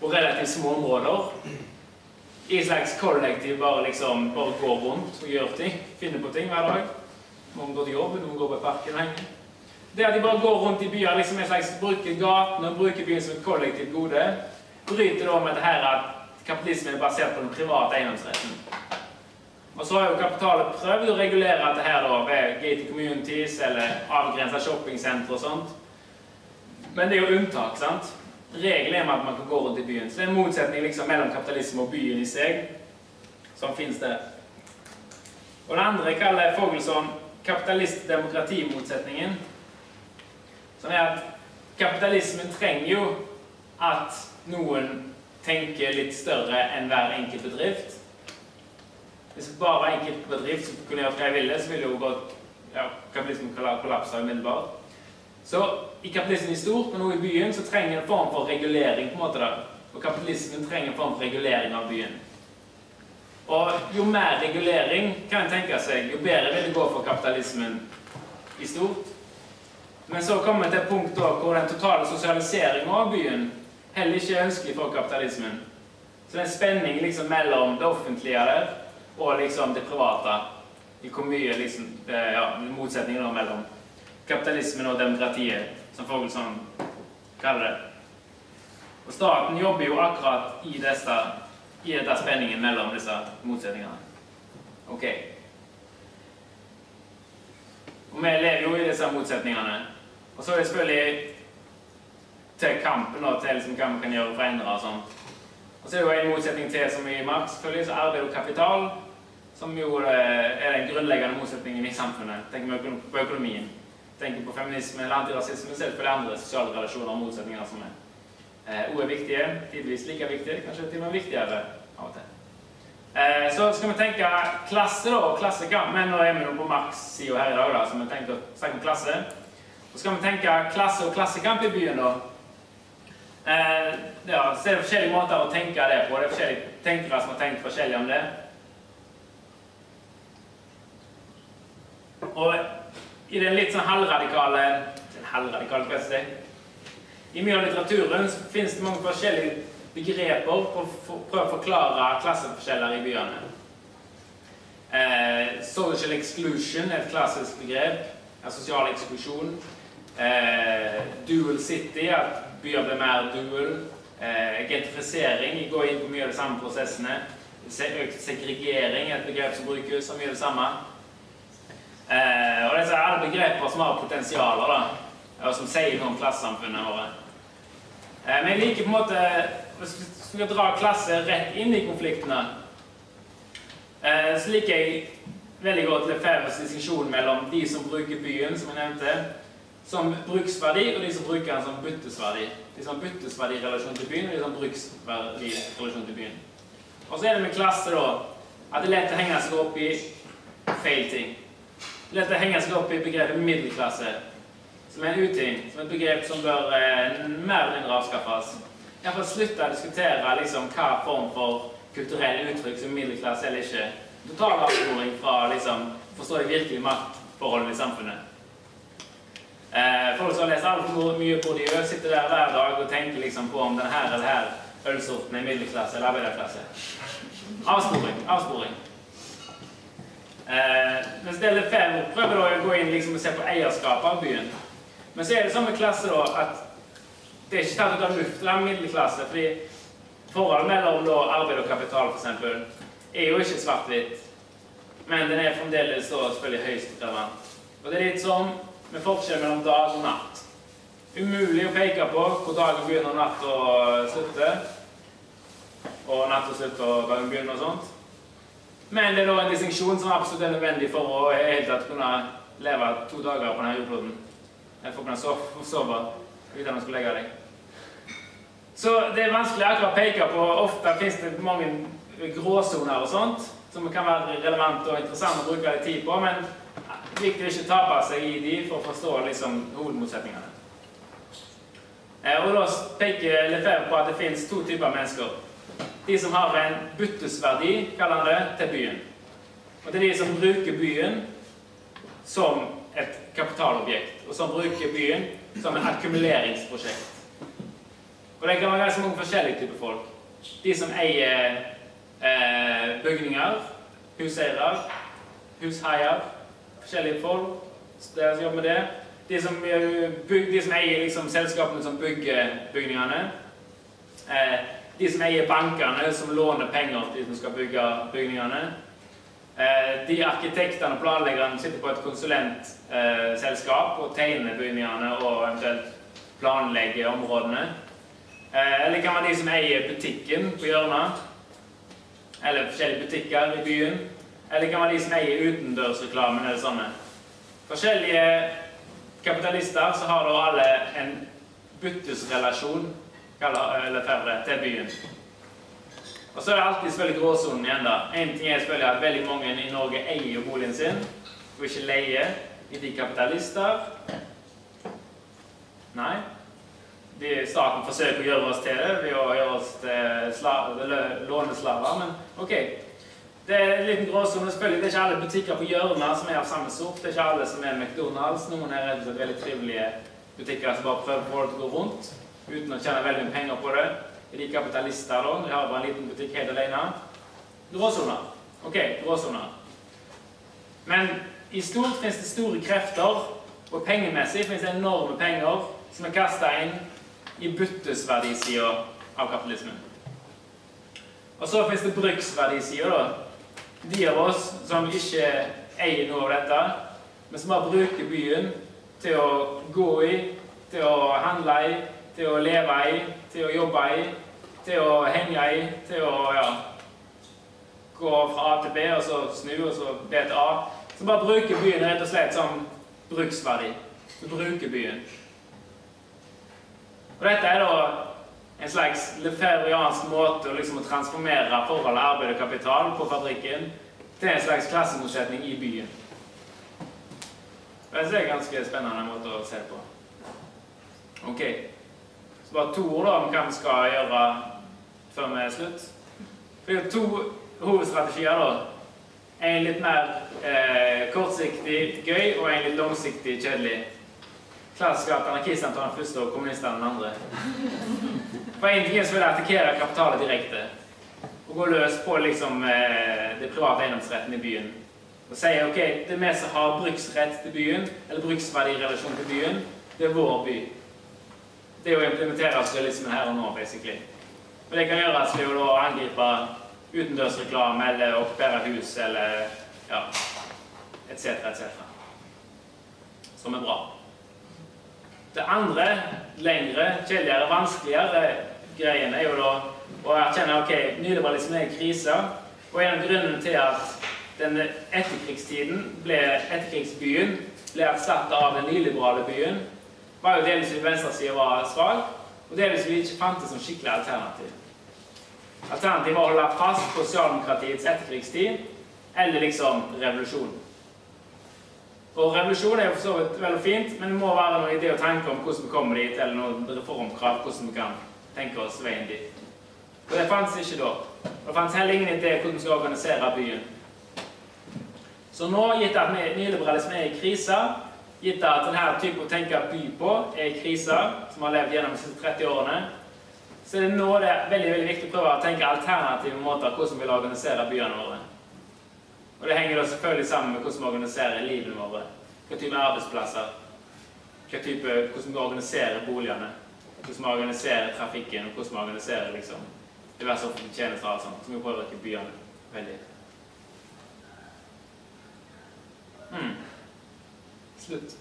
på relativt små områder. I et slags kollektiv bare liksom bare går rundt og gjør ting. Finner på ting hver dag. Noen går til jobb, noen går på parken og. Det at de bare går rundt i byer, liksom en slags bruker gatene og bruker byen som et kollektivt gode, bryter da med det her at kapitalismen er basert på den private eiendomsretten. Og så har jo kapitalet prøvd å regulere dette her da, ved gated communities eller avgrensa shoppingsentre og sånt. Men det er jo unntak, sant? Regelen er med at man kan gå rundt i byen. Så det er en motsetning liksom mellom kapitalisme og byen i seg som finnes der. Og det andre kaller Fogelsson kapitalist-demokrati-motsetningen. Som er at kapitalismen trenger jo at noen tenker litt større enn hver enkelt bedrift. Hvis det bare var enkelt bedrift som kunne gjøre hva jeg ville, så ville jo gått ja, kapitalismen kollapsa umiddelbart. Så i kapitalismen i stort, men også i byen, så trenger en form for regulering. på en måte da. Og kapitalismen trenger en form for regulering av byen. Og jo mer regulering kan en tenke seg, jo bedre vil det gå for kapitalismen i stort. Men så kommer vi til et punkt da, hvor den totale sosialiseringen av byen heller ikke er ønskelig for kapitalismen. Så det er en spenning liksom mellom det offentlige der og liksom det private. I hvor mye liksom, eh, ja, motsetningen mellom kapitalismen og demokratiet, som Fogelsson kaller det. Og staten jobber jo akkurat i, disse, i dette spenningen mellom disse motsetningene. Ok. Og vi lever jo i disse motsetningene. Og så er det selvfølgelig til kampen og til liksom hva vi kan gjøre for å endre og sånn. Og så er det jo en motsetning til som i Marx, selvfølgelig, så arbeid og kapital, som jo eh, er den grunnleggende motsetningen i samfunnet. Tenker vi på økonomien tenker på feminisme eller antirasisme, så er det selvfølgelig andre sosiale relasjoner og motsetninger som er eh, også er viktige. Tidvis like viktige, kanskje til og med viktigere av og til. Eh, så skal vi tenke klasse, da, og klassekamp. Men nå er vi på Marx-sida her i dag, da, så vi tenker å snakke om klasse. Så skal vi tenke klasse og klassekamp i byen, da. Eh, ja, så er det forskjellige måter å tenke det på. Det er forskjellige tenkere som har tenkt forskjellig om det. Og i den litt sånn halvradikale halvradikale skal jeg si. I mye av litteraturen finnes det mange forskjellige begreper for å prøve å forklare klasseforskjeller i byene. Eh, social exclusion er et klassisk begrep. Er sosial eksklusjon. Eh, dual city, at byer blir mer dual. Eh, gentrifisering går inn på mye av de samme prosessene. Økt segregering er et begrep som brukes av mye av det samme. Eh, og disse er alle begreper som har potensialer, da, og som sier noe om klassesamfunnet vårt. Eh, men jeg liker på en måte Hvis vi skal dra klasse rett inn i konfliktene, eh, så liker jeg veldig godt Lefebvres distinksjon mellom de som bruker byen, som jeg nevnte, som bruksverdi, og de som bruker den som byttesverdi. De som har byttesverdi i relasjon til byen, og de som har bruksverdi i relasjon til byen. Og så er det med klasse, da, at det er lett å henge seg opp i feil ting. Lett å henge seg opp i begrepet middelklasse, som er en uting, som er et begrep som bør eh, mer eller mindre avskaffes. Iallfall slutte å diskutere liksom, hva form for kulturelle uttrykk som middelklasse eller ikke. Total avsporing fra liksom, forstå jeg virkelig maktforholdene i samfunnet. Eh, folk som har lest altfor mye på de sitter der hver dag og tenker liksom, på om denne eller her ølsorten er middelklasse eller arbeiderklasse. Avsporing. Avsporing. Eh, mens del fem prøver da å gå inn liksom, og se på eierskapet av byen. Men så er det sånn med klasse da, at det er ikke tatt ut av lufta middelklasse. fordi forholdet mellom da, arbeid og kapital for eksempel, er jo ikke svart-hvitt. men den er fremdeles da selvfølgelig høyst relevant. Og det er litt som med forskjell mellom dag og natt. Umulig å peke på hvor dagen begynner og natta slutter. Og natta slutter og dagen begynner og sånt. Men det er da en distinksjon som absolutt er nødvendig for å helt tatt kunne leve to dager på denne jordkloden. For å kunne sove, sove uten å skulle legge deg. Så det er vanskelig akkurat å peke på. Ofte finnes det mange gråsoner og sånt som kan være relevant og interessant å bruke litt tid på, men det er viktig å ikke tape seg i de for å forstå liksom, hovedmotsetningene. Eh, og da peker Lefebvre på at det finnes to typer mennesker. De som har en byttesverdi, kaller han det, til byen. Og det er de som bruker byen som et kapitalobjekt, og som bruker byen som en akkumuleringsprosjekt. Og det kan være ganske mange forskjellige typer folk. De som eier eh, bygninger, huseiere, hushaier, forskjellige folk det som jobber med det. De som, bygger, de som eier liksom, selskapene som bygger bygningene. Eh, de som eier bankene, som låner penger til de som skal bygge bygningene. Eh, de arkitektene og planleggerne sitter på et konsulentselskap og tegner bygningene og eventuelt planlegger områdene. Eh, eller kan være de som eier butikken på hjørnet. Eller forskjellige butikker i byen. Eller kan være de som eier utendørsreklamen eller sånne. Forskjellige kapitalister så har da alle en byttesrelasjon eller færre, til byen. Og så er det alltid selvfølgelig gråsonen igjen. da. En ting er selvfølgelig at veldig mange i Norge eier boligen sin og ikke leier. Er de kapitalister? Nei. De, staten forsøker å gjøre oss til det ved å gjøre oss til låneslaver, men OK. Det er en liten gråsone. selvfølgelig. Det er ikke alle butikker på hjørnet som er av samme sort. Det er ikke alle som er McDonald's. Noen er rett og veldig trivelige butikker som bare prøver å få det til å gå rundt uten å tjene veldig mye penger på det. Er de kapitalister, da? De har bare en liten butikk helt alene. Gråsoner. OK, gråsoner. Men i stort finnes det store krefter, og pengemessig finnes det enorme penger som er kasta inn i byttesverdisida av kapitalismen. Og så finnes det bruksverdisida, da. De av oss som ikke eier noe av dette, men som bare bruker byen til å gå i, til å handle i, til å leve i, til å jobbe i, til å henge i, til å ja, gå fra A til B, og så snu, og så B til A. Så bare bruker byen rett og slett som bruksverdi. Du bruker byen. Og dette er da en slags lefebriansk måte å, liksom, å transformere forholdet arbeid og kapital på fabrikken til en slags klassemotsetning i byen. Det er en ganske spennende måte å se på. Ok. Så bare to ord om hva vi skal gjøre før vi er slutt. Vi er to hovedstrategier. da. En litt mer eh, kortsiktig gøy, og en litt langsiktig kjedelig. Klassisk at anarkistene tar den første og kommunistene den andre. For en ting er selvfølgelig å attakkere kapitalet direkte. Og gå løs på liksom, eh, det private eiendomsretten i byen. Og si ok, det er vi som har bruksrett til byen, eller bruksverdi i relasjon til byen. Det er vår by det er å implementere sosialismen her og nå, basically. Og det kan gjøres ved å angripe utendørsreklame eller okkupere hus eller ja, etc., etc. Som er bra. Det andre, lengre, kjedeligere, vanskeligere greiene er jo da å erkjenne ok, nyliberalismen er i krise. Og en av grunnene til at den etterkrigstiden ble, etterkrigsbyen ble erstatta av den nyliberale byen, var jo delvis fordi venstresida var svak, og delvis fordi det ikke fantes som skikkelig alternativ. Alternativet var å holde fast på sosialdemokratiets etterkrigstid eller liksom revolusjon. Og revolusjon er jo for så vidt veldig fint, men det må være noen idé og tenke om hvordan vi kommer dit, eller noen reformkrav, hvordan vi kan tenke oss veien dit. Og det fantes ikke da. Det fantes heller ingen idé om hvordan vi skal organisere byen. Så nå, gitt at nyliberalisme er i krise, gitt at denne typen å tenke by på er i krise, som har levd gjennom de siste 30 årene, så er det nå det er veldig veldig viktig å prøve å tenke alternative måter hvordan vi vil organisere byene våre. Og Det henger da selvfølgelig sammen med hvordan vi organiserer livet våre. Hva type arbeidsplasser, hva type, hvordan vi organiserer boligene, hvordan vi organiserer trafikken, og hvordan vi organiserer liksom, diverse offentlige tjenester og sånt, som vi påvirker byene veldig. Slutt.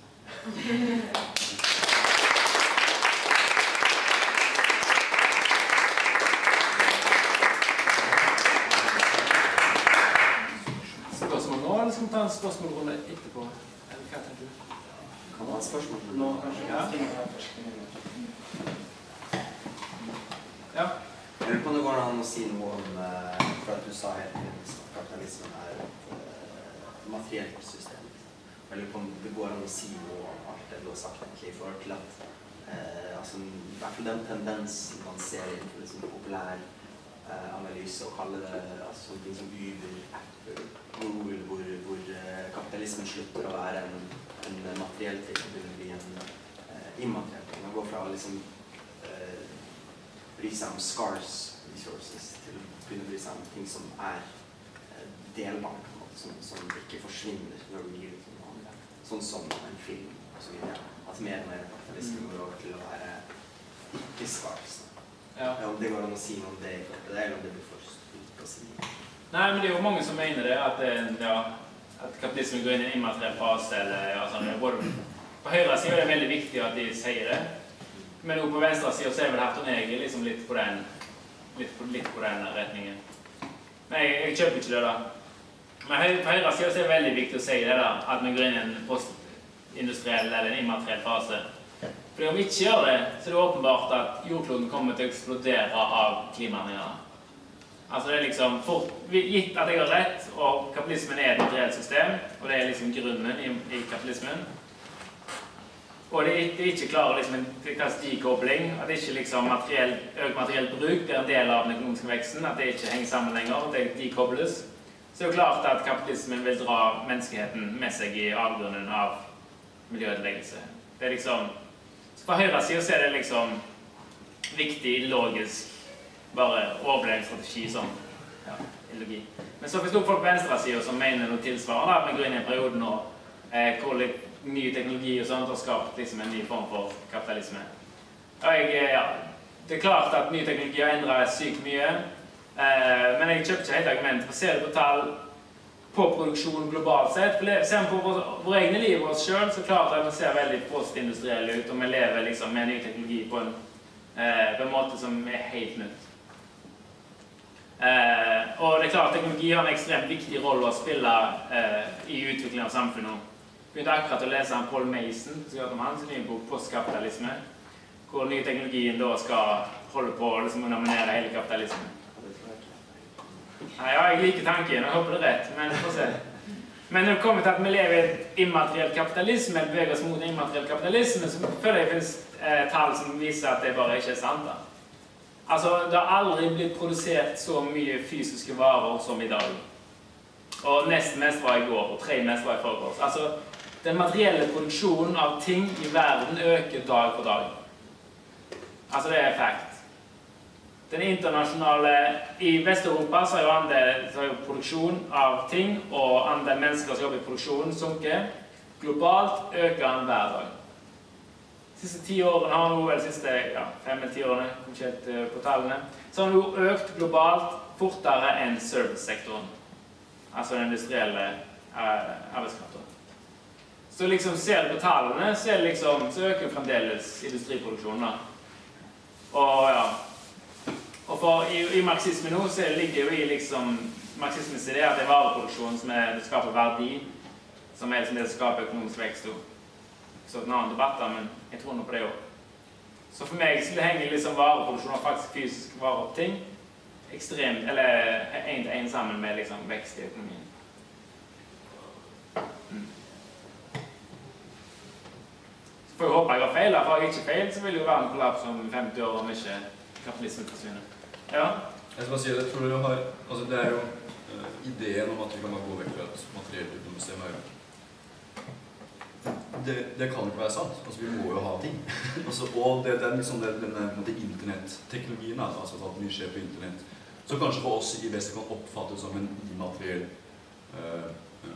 Spørsmål nå, eller skal vi ta en spørsmålrunde etterpå? Eller hva tenker du?
Kan ha spørsmål?
Nå kanskje
Ja. Ja.
Jeg lurer på om det går an å si noe om eh, For at du sa helt at kapitalismen er et eh, materielt system. Jeg lurer på det går an å si noe om alt det du har sagt egentlig, i forhold til at eh, altså, I hvert fall den tendensen man ser innenfor liksom, populær eh, analyse, å kalle det altså, ting som Uber, Apple, Google, hvor, hvor eh, kapitalismen slutter å være en, en materiell ting og begynner å bli en eh, immateriell ting. Man går fra å liksom eh, bry seg om scars resources til å begynne å bry seg om ting som er delbart, som, som ikke forsvinner når du gir ut annet. Sånn som en film og så videre. At mer og mer kapitalisme går over til å være ikke scars.
ja.
Ja, om det går an å si noe om det, eller om det blir for stort å si.
Nei, men det er jo mange som mener det, at, ja, at kapitalismen går inn i en immateriell fase. eller ja, sånn, både På høyre side er det veldig viktig at de sier det, men også på venstre side så er vel Herton Egil liksom litt på den litt på, litt på den retningen. Men jeg, jeg kjøper ikke det, da. Men på høyre side er det veldig viktig å si det, da, at vi går inn i en postindustriell eller en immateriell fase. Fordi om vi ikke gjør det, så er det åpenbart at jordkloden kommer til å eksplodere av klimaendringene. Altså det er liksom fort, Gitt at jeg har rett, og kapitalismen er et materielt system, og det er liksom grunnen i, i kapitalismen Og det, de ikke klarer liksom en dekobling, at ikke liksom materiell, økt materiell bruk blir en del av den økonomiske veksten, at det ikke henger sammen lenger, at det dekobles, så er det jo klart at kapitalismen vil dra menneskeheten med seg i avgrunnen av miljøødeleggelse. Det er liksom så På høyre side er det liksom viktig, logisk, bare overlevelsesstrategi som ja, ideologi. Men så forsto folk på venstresida som mener noe tilsvarende, at vi går inn i en periode nå eh, hvor litt ny teknologi og sånt har skapt liksom en ny form for kapitalisme. Og jeg, eh, ja, det er klart at ny teknologi har endret sykt mye, men jeg kjøper ikke helt argumentet. For ser du på tall på produksjon globalt sett, for ser vi på våre, vår egne liv og oss sjøl, så klart at vi ser veldig postindustrielle ut, og vi lever liksom med ny teknologi på en, eh, på en måte som er helt nytt. Eh, og det er klart Teknologi har en ekstremt viktig rolle å spille eh, i utviklingen av samfunnet. Jeg begynte akkurat å lese han Paul Mason som om hans nye bok 'Postkapitalisme', hvor ny teknologien da skal holde på å liksom, underminere hele kapitalismen.
Og det tror jeg
Nei, jeg liker tanken, jeg håper det er rett, men får se. Men når det kommer til at vi lever i et immateriell kapitalisme, eller beveger oss mot en immateriell kapitalisme, så føler jeg det finnes eh, tall som viser at det bare ikke er sant. da. Altså, Det har aldri blitt produsert så mye fysiske varer som i dag. Og nesten mest var i går, og tre mest var i forgårs. Altså, den materielle produksjonen av ting i verden øker dag for dag. Altså, det er fact. Den internasjonale I Vest-Europa så har jo andel jo produksjon av ting og andel mennesker som jobber i produksjonen, sunket. Globalt øker den hver dag. De siste ti årene har nå, eller siste ja, fem eller ti årene, ikke helt eh, på tallene, så har den jo økt globalt fortere enn servicesektoren. Altså den industrielle eh, arbeidskraften. Så liksom ser du på tallene, så, liksom, så øker fremdeles industriproduksjonen. Og ja, og for i, i marxismen nå så ligger jo i liksom Marxismens idé at det er vareproduksjon som er, det skaper verdi, som er liksom det som skaper økonomisk vekst. også. Så en annen debatt, da, men jeg tror nå på det òg. Så for meg så henger liksom vareproduksjon og faktisk fysisk varer opp ting ekstremt, eller én til én sammen med liksom vekst i økonomien. Mm. Så får jeg håpe jeg har feil. For har jeg ikke feil, så vil jo verden kollapse om 50 år om ikke kapitalismen forsvinner. Ja.
Jeg skal bare si jeg tror dere har Altså, det er jo uh, ideen om at vi kan bare gå vekk fra et materielt utenomsystem her. Det, det kan ikke være sant. Altså, vi må jo ha ting. (laughs) altså, og det, det er liksom det, denne internetteknologien, altså at mye skjer på internett, som kanskje for oss i Vesten kan oppfattes som en immateriell uh,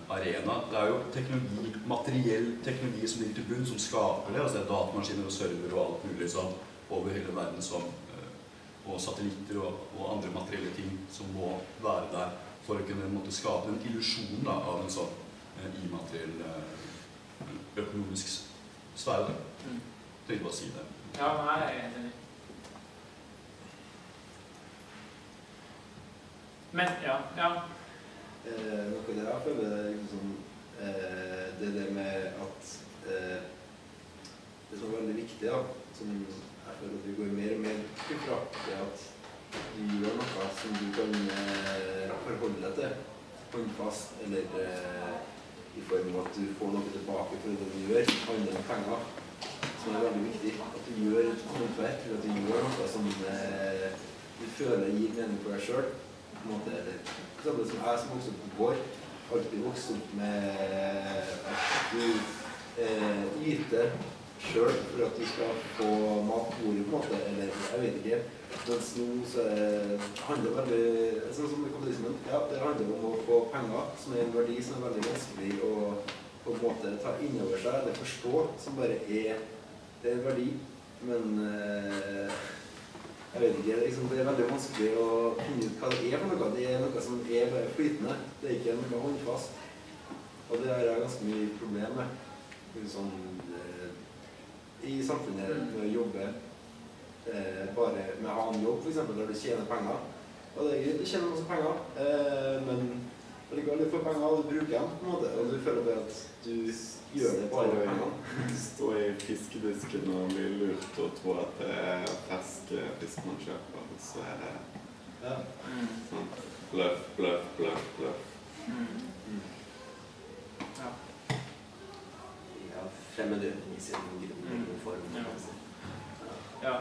arena. Det er jo teknologi, materiell teknologi som ligger til bunn, som skaper det. altså det er Datamaskiner og server og alt mulig sånn over hele verden som og satellitter og, og andre materielle ting som må være der for å kunne måtte skape en illusjon av en sånn eh, immateriell eh, økonomisk sfære.
Mm.
Jeg bare si det.
Ja, nei, jeg er enig. Men, ja. ja.
Eh, noe der jeg føler er liksom sånn eh, Det der med at eh, Det som er veldig viktig, da, som føler at vi går mer og mer bort ifra, det at du gjør noe som du kan eh, forholde deg til. Håndfast, eller eh, i form av at du får noe tilbake for det du gjør, handler om penger. Som er veldig viktig. At du gjør et håndverk, eller at du gjør noe som eh, du føler gir mening for deg sjøl eksempel som jeg som vokste opp på gård, alltid vokst opp med at du eh, yter sjøl for at du skal få mat på bordet, på en måte, eller jeg vet ikke. Mens nå så er- handler det veldig Sånn som i kapitalismen, ja, det handler om å få penger, som er en verdi som er veldig vanskelig å på en måte ta inn over seg eller forstå, som bare er Det er en verdi, men eh, jeg vet ikke, liksom, Det er veldig vanskelig å finne ut hva det er for noe. Det er noe som er bare flytende. Det er ikke noe håndfast. Og det har jeg ganske mye problem med. Sånn, I samfunnet med å jobbe eh, bare med annen jobb, f.eks. der du tjener penger. Og det er greit, du tjener masse penger, eh, men allikevel du får penger, og du bruker dem, på en måte. Og du føler bare at du gjør det bare med pengene.
Stå i fiskedisken og bli lurt og tro at det er fersk fisk man kjøper, og så er det
Ja.
Mm.
sånn bløff, bløff, bløff, bløff.
Mm. Ja.
Fremmedgjøring i sin grunnleggende form.
Ja.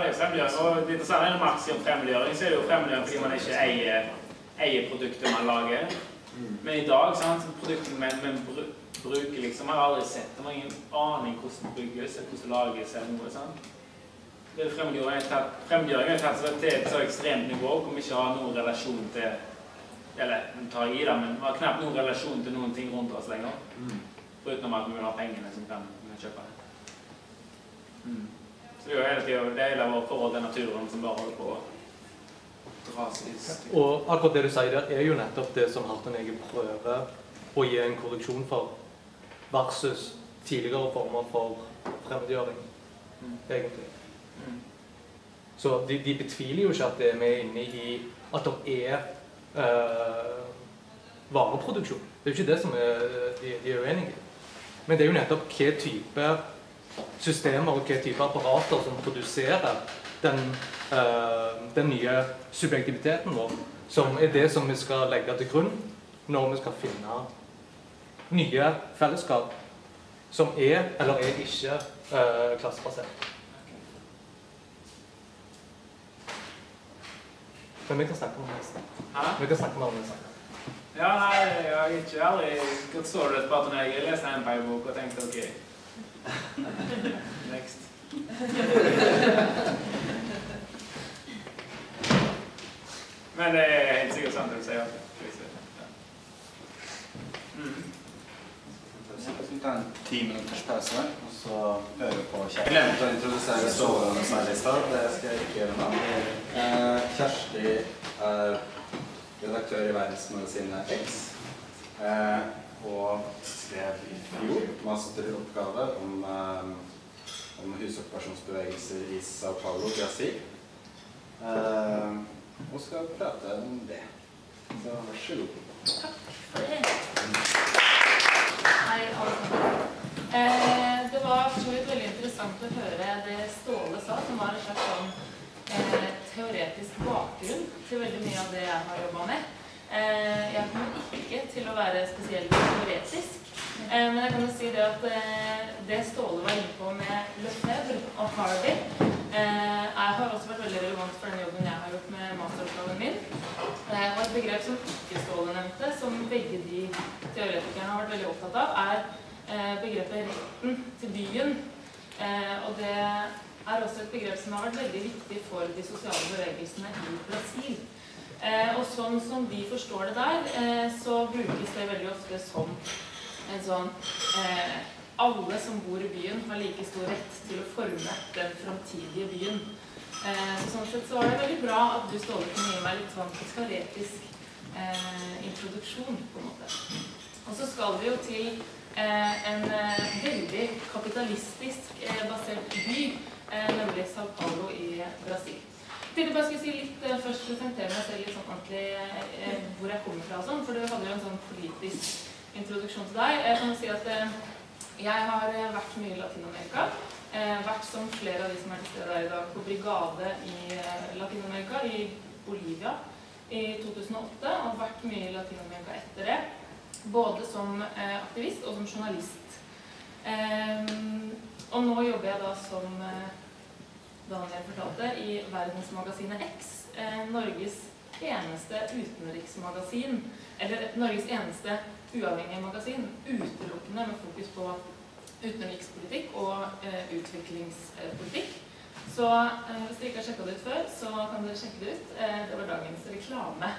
det er fremmedgjøring. Og det interessante når Marx sier fremmedgjøring, så er det jo fremmedgjøring fordi man ikke eier, eier produktet man lager.
Mm.
Men i dag, sant, produktet man, man bruker liksom, man har aldri sett det, man har ingen aning hvordan det eller hvordan det lages eller noe, sant? Det fremmedgjøring er tatt, fremmedgjøring er tatt til et så ekstremt nivå hvor vi ikke har noen relasjon til, eller vi tar i det, men vi har knapt noen relasjon til noen ting rundt oss lenger. Foruten at vi vil ha pengene som kan, kjøpe det. Mm. Så det er jo hele tiden, en del av vårt forhold til naturen som bare holder på å dras i stykker.
Og akkurat det du sier der, er jo nettopp det som Harten Ege prøver å gi en korreksjon for, versus tidligere former for fremmedgjøring,
Mm.
egentlig.
Mm.
Så de, de betviler jo ikke at vi er inne i at det er øh, vareproduksjon. Det er jo ikke det som er, de, de er uenige i. Men det er jo nettopp hva type systemer og hva type apparater som produserer den, eh, den nye subjektiviteten vår, som er det som vi skal legge til grunn når vi skal finne nye fellesskap som er eller er ikke eh, klassebasert. Men vi kan snakke om det neste. Vi kan snakke om det neste.
Ja, nei, jeg har ikke aldri gått så løs på at når jeg leste en Empire-bok og tenkte OK. Next. Men det er helt sikkert sant det du sier. Mm.
Ta en ti minutters pause, og så høre på Kjersti. Jeg glemte å introdusere her i stad. Det skal jeg ikke gjøre nå. Eh, Kjersti er redaktør i verdensmagasinet X. Eh, og skrev i fjor masteroppgave om, eh, om husokkupasjonsbevegelser i Sao Paulo, Brasil. Eh, og skal prate om det. Så vær så god.
Hei, alle. Eh, det var veldig interessant å høre det Ståle sa, som var en slags teoretisk bakgrunn til veldig mye av det jeg har jobba med. Eh, jeg kommer ikke til å være spesielt teoretisk, eh, men jeg kan jo si det at eh, det Ståle var inne på med Lefebvre og Harvey, jeg har også vært veldig relevant for den jobben jeg har gjort med masteroppgaven min. Og et begrep som ikke Ståle nevnte, som begge de teoretikerne har vært veldig opptatt av, er begrepet retten til byen. Og det er også et begrep som har vært veldig viktig for de sosiale bevegelsene i Brasil. Eh, og sånn som de forstår det der, eh, så brukes det veldig ofte som en sånn eh, Alle som bor i byen, har like stor rett til å forme den framtidige byen. Eh, så sånn sett så var det veldig bra at du Ståle kunne gi meg litt sånn teoretisk eh, introduksjon, på en måte. Og så skal vi jo til eh, en veldig kapitalistisk basert by, nemlig Sao Paulo i Brasil. Jeg tenkte bare skulle si litt eh, først presentere meg selv litt sånn ordentlig eh, hvor jeg kommer fra og sånn, for du hadde jo en sånn politisk introduksjon til deg. Jeg kan si at eh, jeg har eh, vært mye i Latin-Amerika. Eh, vært som flere av de som er til stede her i dag, på brigade i eh, Latin-Amerika, i Bolivia i 2008, og vært mye i Latin-Amerika etter det. Både som eh, aktivist og som journalist. Eh, og nå jobber jeg da som eh, Daniel fortalte, i verdensmagasinet X. Eh, Norges eneste utenriksmagasin, eller Norges eneste uavhengige magasin, utelukkende med fokus på utenrikspolitikk og eh, utviklingspolitikk. Så eh, hvis dere ikke har sjekka det ut før, så kan dere sjekke det ut. Det var dagens reklame.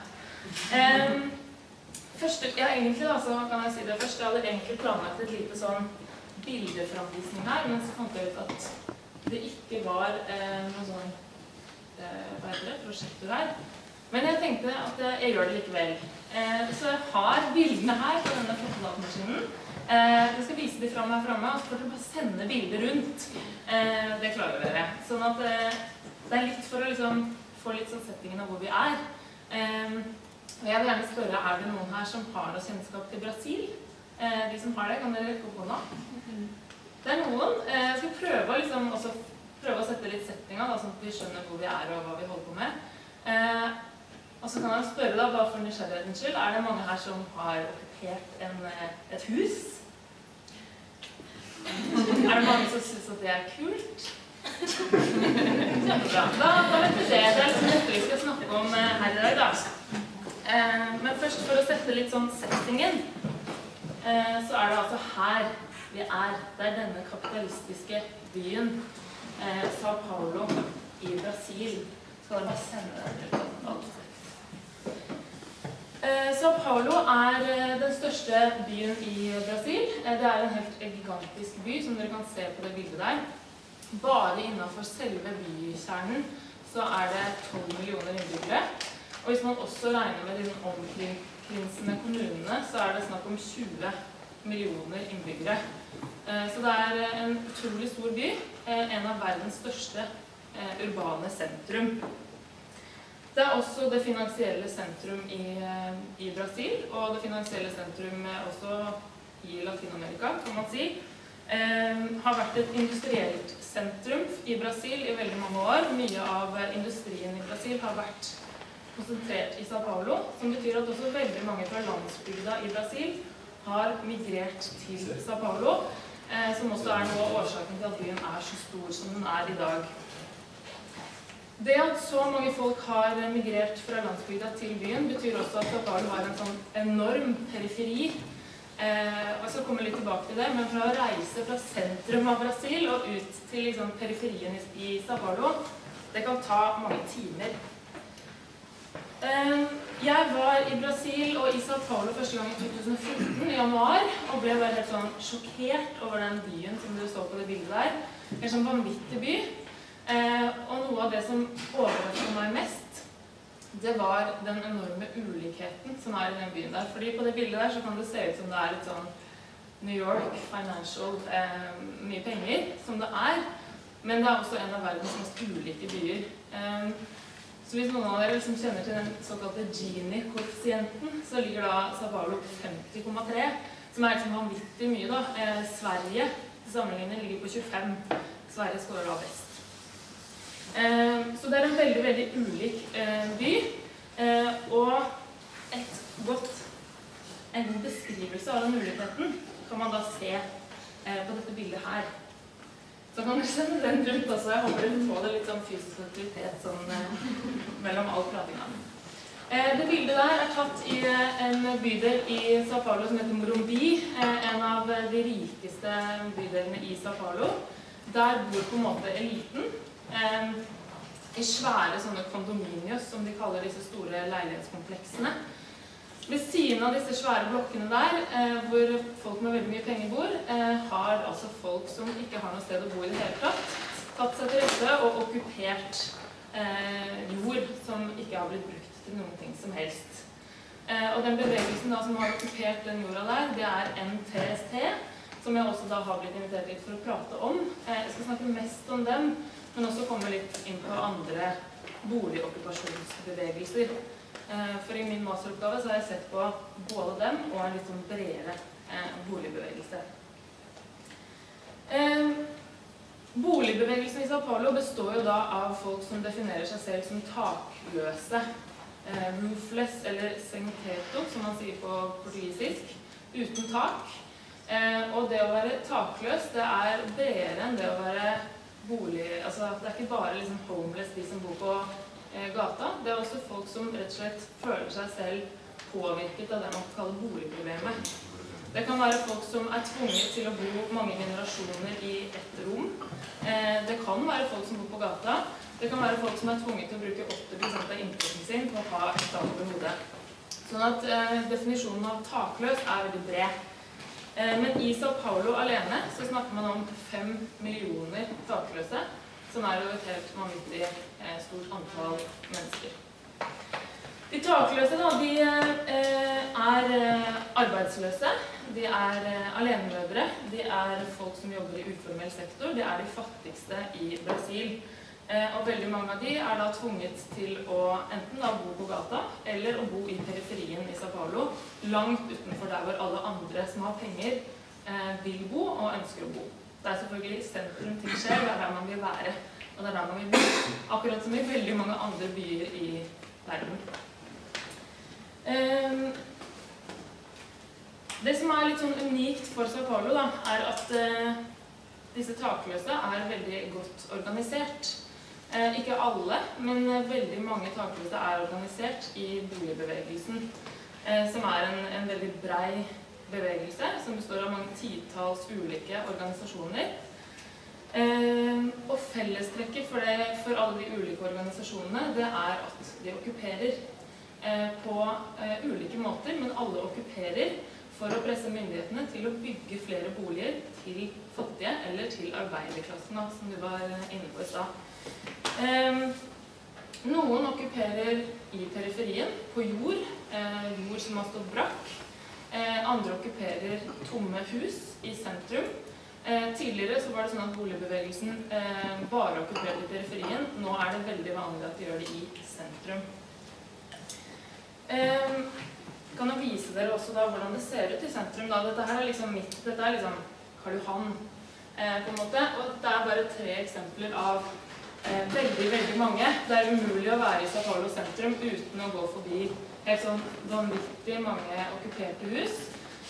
Første, ja, egentlig da, så kan jeg si det først. Jeg hadde egentlig planlagt et lite sånn bildeframvisning her, men så fant jeg ut at det ikke var eh, noe sånn eh, prosjektor her. Men jeg tenkte at jeg, jeg gjør det likevel. Eh, så jeg har bildene her på denne fotodatamaskinen. Eh, jeg skal vise dem fram her framme, og så får dere bare sende bilder rundt. Eh, det klarer dere. Sånn at eh, det er litt for å liksom få litt sånn settingen av hvor vi er. Eh, og jeg vil gjerne spørre, er det noen her som har noe kjennskap til Brasil? Eh, de som har det, kan dere rekke opp hånda? Det er noen. Eh, Jeg skal prøve liksom, prøve å sette litt settinga, da, sånn at vi skjønner hvor vi er og hva vi holder på med. Eh, og så kan jeg spørre, da, bare for nysgjerrighetens skyld, er det mange her som har okkupert eh, et hus? Er det mange som syns at det er kult? Da, da vet vi det. Det er liksom dette vi skal snakke om eh, her i dag, da. Men først for å sette litt sånn settingen, så er det altså her vi er. Det er denne kapitalistiske byen, eh, Sao Paulo i Brasil. Skal dere bare sende den alt. Eh, Sao Paulo er eh, den største byen i Brasil. Eh, Det er en helt gigantisk by, som dere kan se på det bildet der. Bare innenfor selve bykjernen så er det 12 millioner innbyggere. Og hvis man også regner med de omkringkrinsende kommunene, så er det snakk om 20 millioner innbyggere. Eh, Så det er eh, en utrolig stor by. eh, En av verdens største urbane sentrum. Det er også det finansielle sentrum i, i Brasil, og det finansielle sentrum også i Latin-Amerika, kan man si. Har vært et industrielt sentrum i Brasil i veldig mange år. Mye av industrien i Brasil har vært konsentrert i Sao Paulo, som betyr at også veldig mange fra landsbygda i Brasil har migrert til Sa Paulo, eh, som også er noe av årsaken til at byen er så stor som den er i dag. Det at så mange folk har migrert fra landsbygda til byen, betyr også at Sa Paulo har en sånn enorm periferi. Eh, jeg skal komme litt tilbake til det, men fra å reise fra sentrum av Brasil og ut til liksom, periferien i, Sa Paulo, det kan ta mange timer. Eh, jeg var i Brasil og i Sao Paulo første gang i 2014, i januar, og ble bare helt sånn sjokkert over den byen som du så på det bildet der. En sånn vanvittig by. Eh, og noe av det som overrasket meg mest, det var den enorme ulikheten som er i den byen der. Fordi på det bildet der så kan det se ut som det er litt sånn New York Financial, eh, mye penger, som det er. Men det er også en av verdens mest ulike byer. Så hvis noen av dere liksom kjenner til den såkalte Gini-koeffisienten, så ligger da Sabalo Paulo på 50,3, som er liksom vanvittig mye, da. Eh, Sverige til sammenligning ligger på 25. Sverige skårer da best. Eh, så det er en veldig, veldig ulik eh, by. Eh, og et godt, en beskrivelse av den ulikheten kan man da se eh, på dette bildet her. Så kan dere sende den rundt også. Jeg håper dere får det litt sånn fysisk aktivitet sånn eh, mellom all pratinga. Eh, det bildet der er tatt i eh, en bydel i Sao Paulo som heter Morumbi. Eh, en av de rikeste bydelene i Sao Paulo. Der bor på en måte eliten. Eh, I svære sånne kondominios, som de kaller disse store leilighetskompleksene. Ved siden av disse svære blokkene der, eh, hvor folk med veldig mye penger bor, eh, har altså folk som ikke har noe sted å bo i det hele tatt, tatt seg til rette og okkupert eh, jord som ikke har blitt brukt til noen ting som helst. Eh, og den bevegelsen da som har okkupert den jorda der, det er NTST, som jeg også da har blitt invitert litt for å prate om. Eh, jeg skal snakke mest om dem, men også komme litt inn på andre boligokkupasjonsbevegelser. Eh, for i min masteroppgave så har jeg sett på både dem og en litt sånn bredere eh, boligbevegelse. Eh, Boligbevegelsen i Sao Paulo består jo da av folk som definerer seg selv som takløse. Roofless, eller senteto, som man sier på portugisisk. Uten tak. Og det å være takløs, det er bredere enn det å være bolig... Altså, det er ikke bare liksom homeless, de som bor på gata. Det er også folk som rett og slett føler seg selv påvirket av det man kaller boligproblemet. Det kan være folk som er tvunget til å bo mange generasjoner i ett rom. Eh, det kan være folk som bor på gata. Det kan være folk som er tvunget til å bruke 80 av inntekten sin på å ha et tak over hodet. Sånn at eh, definisjonen av takløs er veldig bred. Eh, men i Sao Paulo alene så snakker man om fem millioner takløse, som er jo et helt vanvittig eh, stort antall mennesker. De takløse da, de eh, er eh, arbeidsløse, de er alenemødre, de er folk som jobber i uformell sektor, de er de fattigste i Brasil. Og veldig mange av de er da tvunget til å enten da bo på gata eller å bo i periferien i Sao Paulo, langt utenfor der hvor alle andre som har penger, vil bo og ønsker å bo. Det er selvfølgelig sentrum til skjer, det er der man vil være. Og det er der man vil bo, akkurat som i veldig mange andre byer i verden. Um, det som er litt sånn unikt for Sao Paulo, da, er at uh, disse takløse er veldig godt organisert. Uh, ikke alle, men veldig mange takløse er organisert i boligbevegelsen, Uh, som er en, en veldig brei bevegelse, som består av mange titalls ulike organisasjoner. Eh, og fellestrekket for, det, for alle de ulike organisasjonene, det er at de okkuperer eh, på eh, ulike måter, men alle okkuperer for å presse myndighetene til å bygge flere boliger til fattige eller til arbeiderklassen, som du var inne på i stad. Noen okkuperer i periferien, på jord, jord som har stått brakk. Eh, andre okkuperer tomme hus i sentrum. Eh, tidligere så var det sånn at boligbevegelsen eh, bare okkuperte periferien. Nå er det veldig vanlig at de gjør det i sentrum. Jeg kan jo vise dere også da hvordan det ser ut i sentrum. Da. Dette her er liksom midt, dette er liksom Karl Johan, på en måte. Og det er bare tre eksempler av veldig, veldig mange. Det er umulig å være i Sao Paulo sentrum uten å gå forbi helt sånn vanvittig mange okkuperte hus.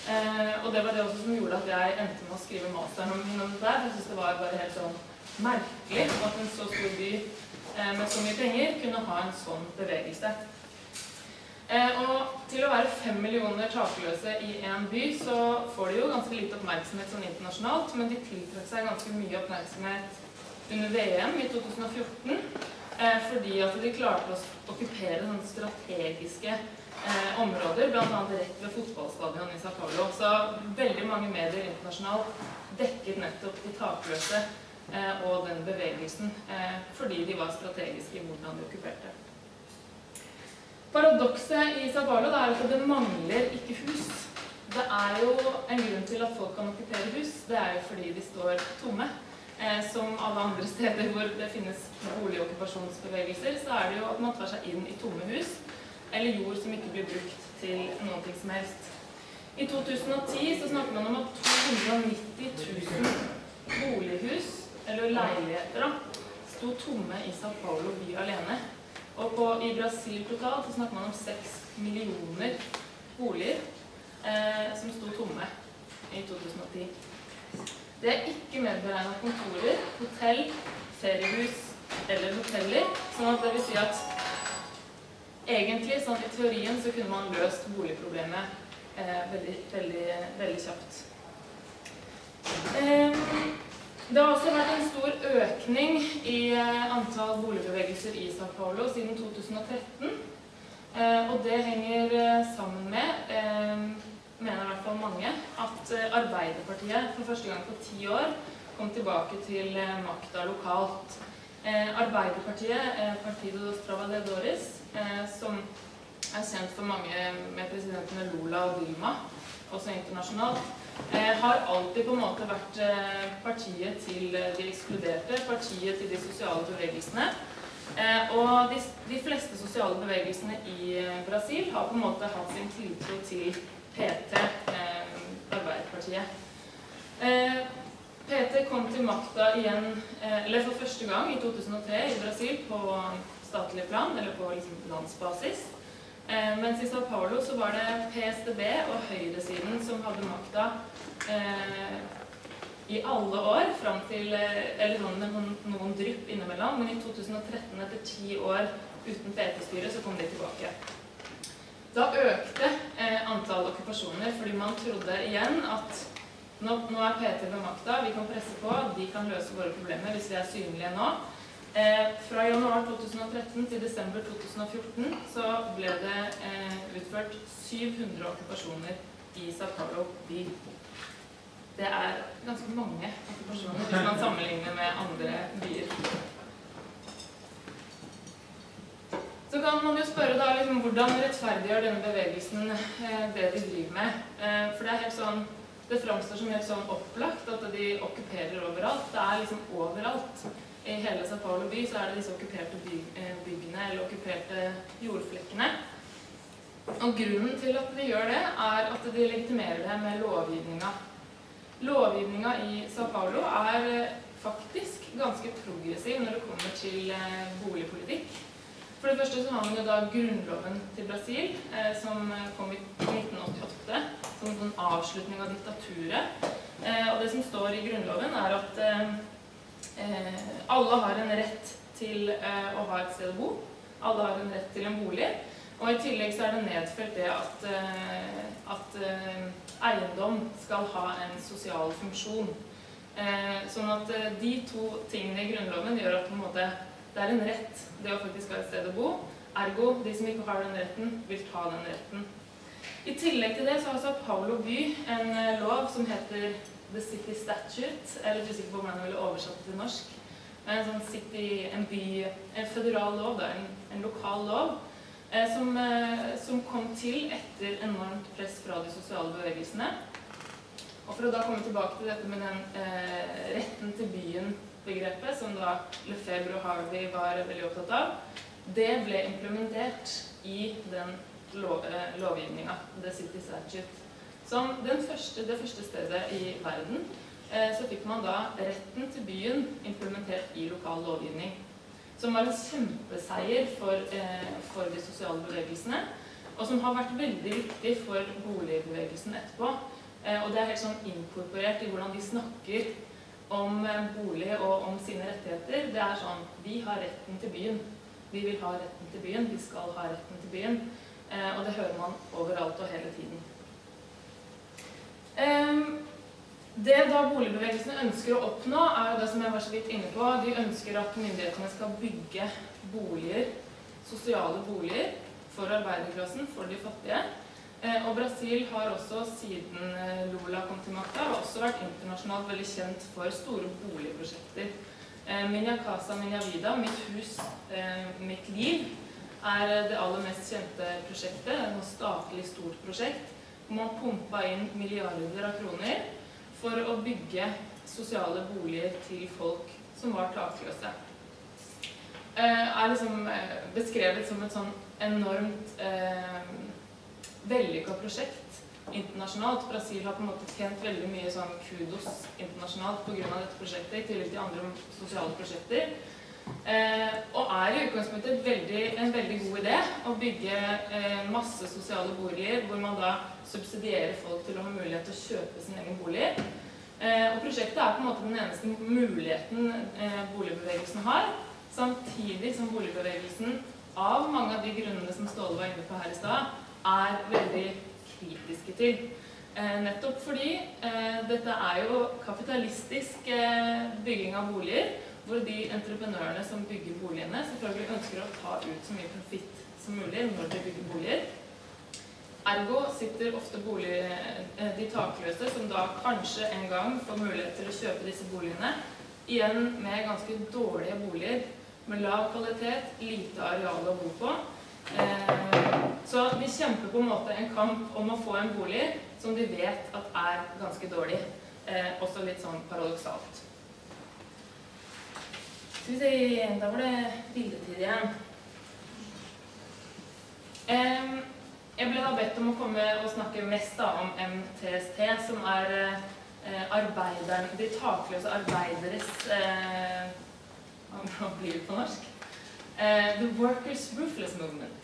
Eh, og det var det også som gjorde at jeg endte med å skrive masteren om, om det der. Jeg synes det var bare helt sånn merkelig at en så stor by eh, med så mye penger kunne ha en sånn bevegelse. Eh, og til å være fem millioner takløse i en by, så får de jo ganske lite oppmerksomhet sånn internasjonalt, men de tiltrakk seg ganske mye oppmerksomhet under VM i 2014, eh, fordi at de klarte å okkupere sånne strategiske eh, områder, bl.a. rett ved fotballstadion i Sao. Så veldig mange medier internasjonalt dekket nettopp de takløse eh, og den bevegelsen, eh, fordi de var strategiske i hvordan de okkuperte. Paradokset i Sao er at det mangler ikke hus. Det er jo en grunn til at folk kan okkupere hus. Det er jo fordi de står tomme. Eh, som alle andre steder hvor det finnes boligokkupasjonsbevegelser, så er det jo at man tar seg inn i tomme hus, eller jord som ikke blir brukt til noe som helst. I 2010 så snakker man om at 290 000 bolighus, eller leiligheter, da, sto tomme i Sao Paulo by alene. Og på, i Brasil totalt så snakker man om 6 millioner boliger eh, som sto tomme i 2010. Det er ikke medberegna kontorer, hotell, feriehus eller hoteller. sånn at det vil si at egentlig, sånn i teorien, så kunne man løst boligproblemet eh, veldig, veldig, veldig kjapt. Eh, det har også vært en stor økning i eh, antall boligbevegelser i Sao Paulo siden 2013. Eh, og det henger eh, sammen med, mener i hvert fall mange, at Arbeiderpartiet for første gang på ti år kom tilbake til makta lokalt. Arbeiderpartiet, Partido dos Travadores, som er kjent for mange med presidentene Lula og Dilma, også internasjonalt, eh, har alltid på en måte vært eh, partiet til de ekskluderte, partiet til de sosiale bevegelsene. Eh, og de, de fleste sosiale bevegelsene i eh, Brasil har på en måte hatt sin tiltro til PT, eh, Arbeiderpartiet. Eh, PT kom til makta igjen, eh, eller for første gang i 2003 i Brasil på statlig plan, eller på liksom landsbasis. Mens i Sao Paulo så var det PSDB og høyresiden som hadde makta eh, i alle år, fram til Eller sånn noen, noen drypp innimellom. Men i 2013, etter ti år uten PT-styre, så kom de tilbake. Da økte eh, antall okkupasjoner fordi man trodde igjen at nå, er PT ved makta, vi kan presse på, de kan løse våre problemer hvis vi er synlige nå. Eh, fra januar 2013 til desember 2014 så ble det eh, utført 700 okkupasjoner i Sao Paulo by. Det er ganske mange okkupasjoner hvis man sammenligner med andre byer. Så kan man jo spørre da liksom, hvordan rettferdiggjør denne bevegelsen eh, det de driver med. Eh, for det er helt sånn det framstår som helt sånn opplagt at de okkuperer overalt. Det er liksom overalt. I hele Sao Paulo by så er det disse okkuperte eh, byggene eller okkuperte jordflekkene. Og grunnen til at de gjør det, er at de legitimerer det med lovgivninga. Lovgivninga i Sao Paulo er faktisk ganske progressiv når det kommer til boligpolitikk. For det første så har man jo da grunnloven til Brasil, eh, som kom i 1988 som en sånn avslutning av diktaturet. Eh, og det som står i grunnloven, er at eh, eh, alle har en rett til eh, å ha et sted å bo. Alle har en rett til en bolig. Og i tillegg så er det nedfelt det at, eh, at eh, eiendom skal ha en sosial funksjon. Eh, sånn at eh, de to tingene i Grunnloven gjør at på en måte, det er en rett det å faktisk ha et sted å bo. Ergo, de som ikke har den retten, vil ta den retten. I tillegg til det så har Sao Paulo by en eh, lov som heter The City Statute. Jeg er litt usikker på hvordan jeg ville oversatt det til norsk. Men en sånn city, en by, en føderal lov, da, en, en lokal lov, eh, som, eh, som kom til etter enormt press fra de sosiale bevegelsene. Og for å da komme tilbake til dette med den eh, retten til byen-begrepet, som da Lefebvre og Harvey var veldig opptatt av, det ble implementert i den lov, eh, lovgivninga, The City Statute. Som første, det første stedet i verden eh, så fikk man da retten til byen implementert i lokal lovgivning. Som var en kjempeseier for, eh, for de sosiale bevegelsene, og som har vært veldig viktig for boligbevegelsen etterpå. Og det er helt sånn inkorporert i hvordan de snakker om eh, bolig og om sine rettigheter. Det er sånn Vi har retten til byen. Vi vil ha retten til byen. Vi skal ha retten til byen. Eh, og det hører man overalt og hele tiden. Det da boligbevegelsene ønsker å oppnå, er jo det som jeg var så vidt inne på. De ønsker at myndighetene skal bygge boliger, sosiale boliger, for arbeiderklassen, for de fattige. Eh, og Brasil har også siden eh, Lula kom til makta, også vært internasjonalt veldig kjent for store boligprosjekter. Eh, Minha Casa Minha Vida, Mitt hus, mitt liv, er det aller mest kjente prosjektet. Et statlig stort prosjekt. Hvor man pumpa inn milliarder av kroner for å bygge sosiale boliger til folk som var takløse. Er liksom beskrevet som et sånn enormt vellykka prosjekt internasjonalt. Brasil har på en måte tjent veldig mye sånn kudos internasjonalt pga. dette prosjektet, i tillegg til andre sosiale prosjekter. Eh, og er i utgangspunktet veldig, en veldig god idé å bygge eh, masse sosiale boliger hvor man da subsidierer folk til å ha mulighet til å kjøpe sin egen bolig. Eh, og prosjektet er på en måte den eneste muligheten eh, boligbevegelsen har, samtidig som boligbevegelsen av mange av de grunnene som Ståle var inne på her i stad, er veldig kritiske til. Eh, nettopp fordi eh, dette er jo kapitalistisk eh, bygging av boliger, hvor de entreprenørene som bygger boligene, selvfølgelig ønsker å ta ut så mye profitt som mulig når de bygger boliger. Ergo sitter ofte bolig, de takløse, som da kanskje en gang får mulighet til å kjøpe disse boligene, igjen med ganske dårlige boliger, med lav kvalitet, lite areal å bo på, så de kjemper på en måte en kamp om å få en bolig som de vet at er ganske dårlig. Eh, også litt sånn paradoksalt. Skal vi se Da var det bildetid igjen. Jeg ble da bedt om å komme og snakke mest da om MTST, som er eh, arbeideren, de takløse arbeideres eh, Hva blir det på norsk? Eh, the Workers' ruthless Movement.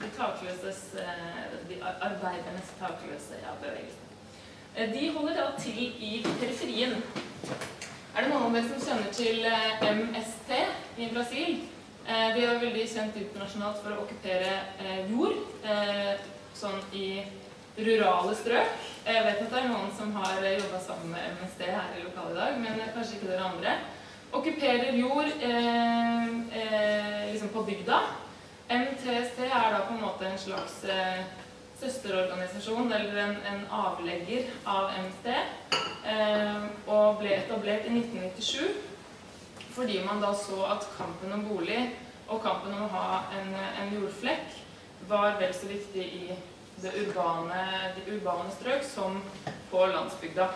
De takløses eh, de arbeidernes takløse ja, bevegelse. Eh, de holder da til i periferien. Er det noen av dere som kjenner til eh, MST i Brasil? Eh, de er veldig kjent internasjonalt for å okkupere eh, jord, eh, sånn i rurale strøk. Jeg vet at det er noen som har jobba sammen med MST her i lokalet i dag, men eh, kanskje ikke dere andre. Okkuperer jord eh, eh, liksom på bygda. MTST er da på en måte en slags eh, søsterorganisasjon, eller en, en avlegger av MST, eh, og ble etablert i 1997 fordi man da så at kampen om bolig og kampen om å ha en, en jordflekk var vel så viktig i det urbane, de urbane strøk som på landsbygda.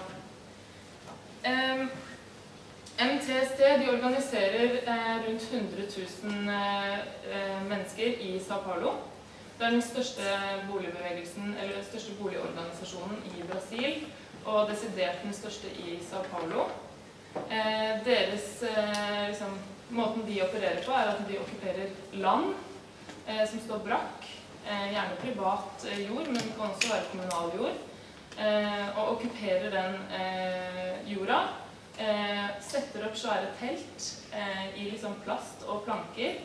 Em, MTST de organiserer eh, rundt 100 000 eh, eh, mennesker i Sao Paulo. Det er den største den største boligorganisasjonen i Brasil, og desidert den største i Sao Paulo. Deres liksom, Måten de opererer på, er at de okkuperer land som står brakk. Gjerne privat jord, men det kan også være kommunal jord. Og okkuperer den jorda. Eh, setter opp svære telt eh, i liksom plast og planker.